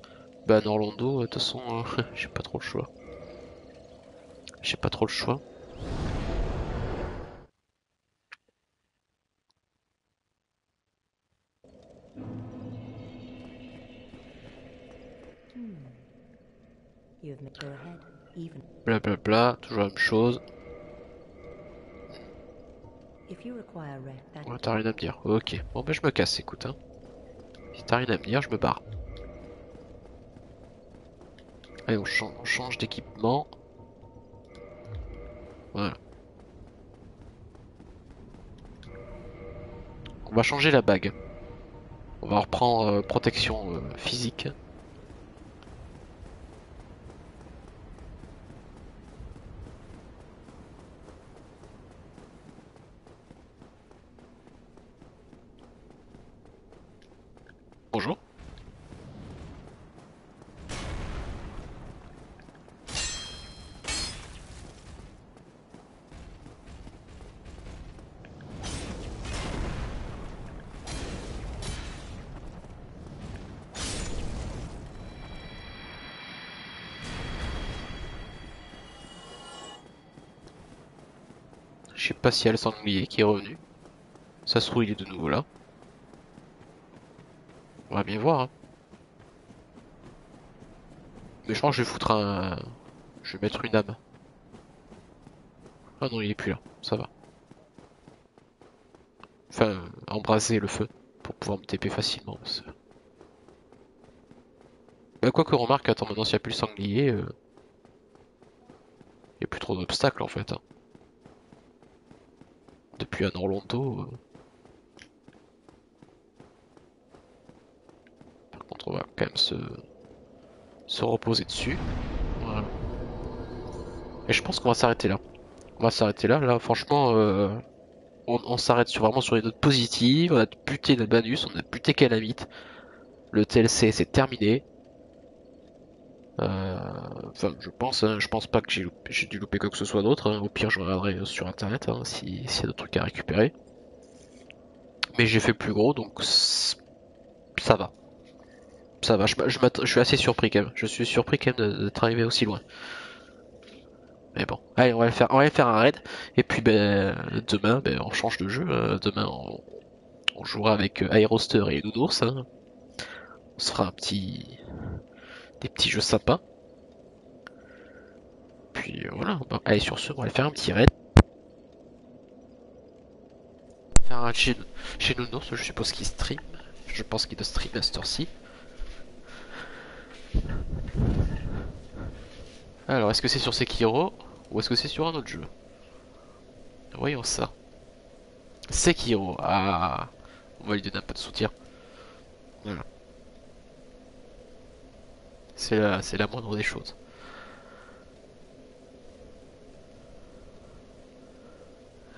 Bah, en Orlando, de toute façon, euh, j'ai pas trop le choix. J'ai pas trop le choix. Blablabla, toujours la même chose. Ouais, t'as rien à me dire. Ok. Bon, bah, je me casse, écoute. Hein. Si t'as rien à me dire, je me barre. Allez, on change, on change d'équipement. Voilà. On va changer la bague. On va reprendre euh, protection euh, physique. Sanglier qui est revenu. Ça se trouve, il est de nouveau là. On va bien voir. Hein. Mais je pense que je vais foutre un... Je vais mettre une âme. Ah non, il est plus là. Ça va. Enfin, embraser le feu pour pouvoir me TP facilement. Bah, quoi que remarque, attends, maintenant s'il n'y a plus le sanglier, euh, il n'y a plus trop d'obstacles en fait. Hein. Depuis un Orlando. Par contre, on va quand même se, se reposer dessus. Et je pense qu'on va s'arrêter là. On va s'arrêter là. Là, franchement, euh, on, s'arrête sur, vraiment sur une note positive. On a buté notre Banus, on a buté Calamite. Le TLC, c'est terminé. Euh, enfin, je pense, hein, je pense pas que j'ai dû louper quoi que ce soit d'autre. Hein. Au pire, je regarderai sur internet hein, s'il y a d'autres trucs à récupérer. Mais j'ai fait plus gros, donc ça va. Ça va, je, je, suis assez surpris quand même. Je suis surpris quand même d'être arrivé aussi loin. Mais bon, allez, on va faire, on va faire un raid. Et puis ben, demain, ben, on change de jeu. demain, on, jouera avec Aeroster et Nounours. On se fera un petit, des petits jeux sympas. Puis euh, voilà, allez sur ce, on va faire un petit raid. Faire un raid chez, chez Nounours, je suppose qu'il stream. Je pense qu'il doit stream à cette heure-ci. Alors, est-ce que c'est sur Sekiro ou est-ce que c'est sur un autre jeu? Voyons ça. Sekiro, ah, on va lui donner un peu de soutien. Voilà. C'est la, c'est la moindre des choses.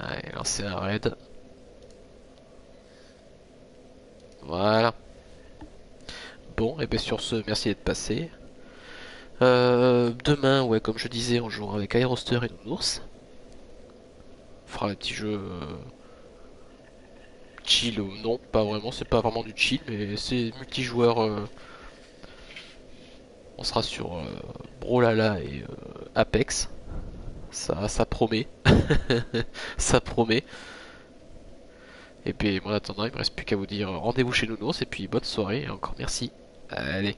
Allez, lancer un raid. Voilà. Bon, et bien sur ce, merci d'être passé. Euh, demain, ouais, comme je disais, on jouera avec Aeroster et Nounours. On fera un petit jeu euh, chill ou non, pas vraiment, c'est pas vraiment du chill, mais c'est multijoueur. Euh, on sera sur Brolala et Apex. Ça, promet. ça promet. Et puis, en attendant, il me reste plus qu'à vous dire rendez-vous chez Nounours et puis bonne soirée et encore merci. Allez.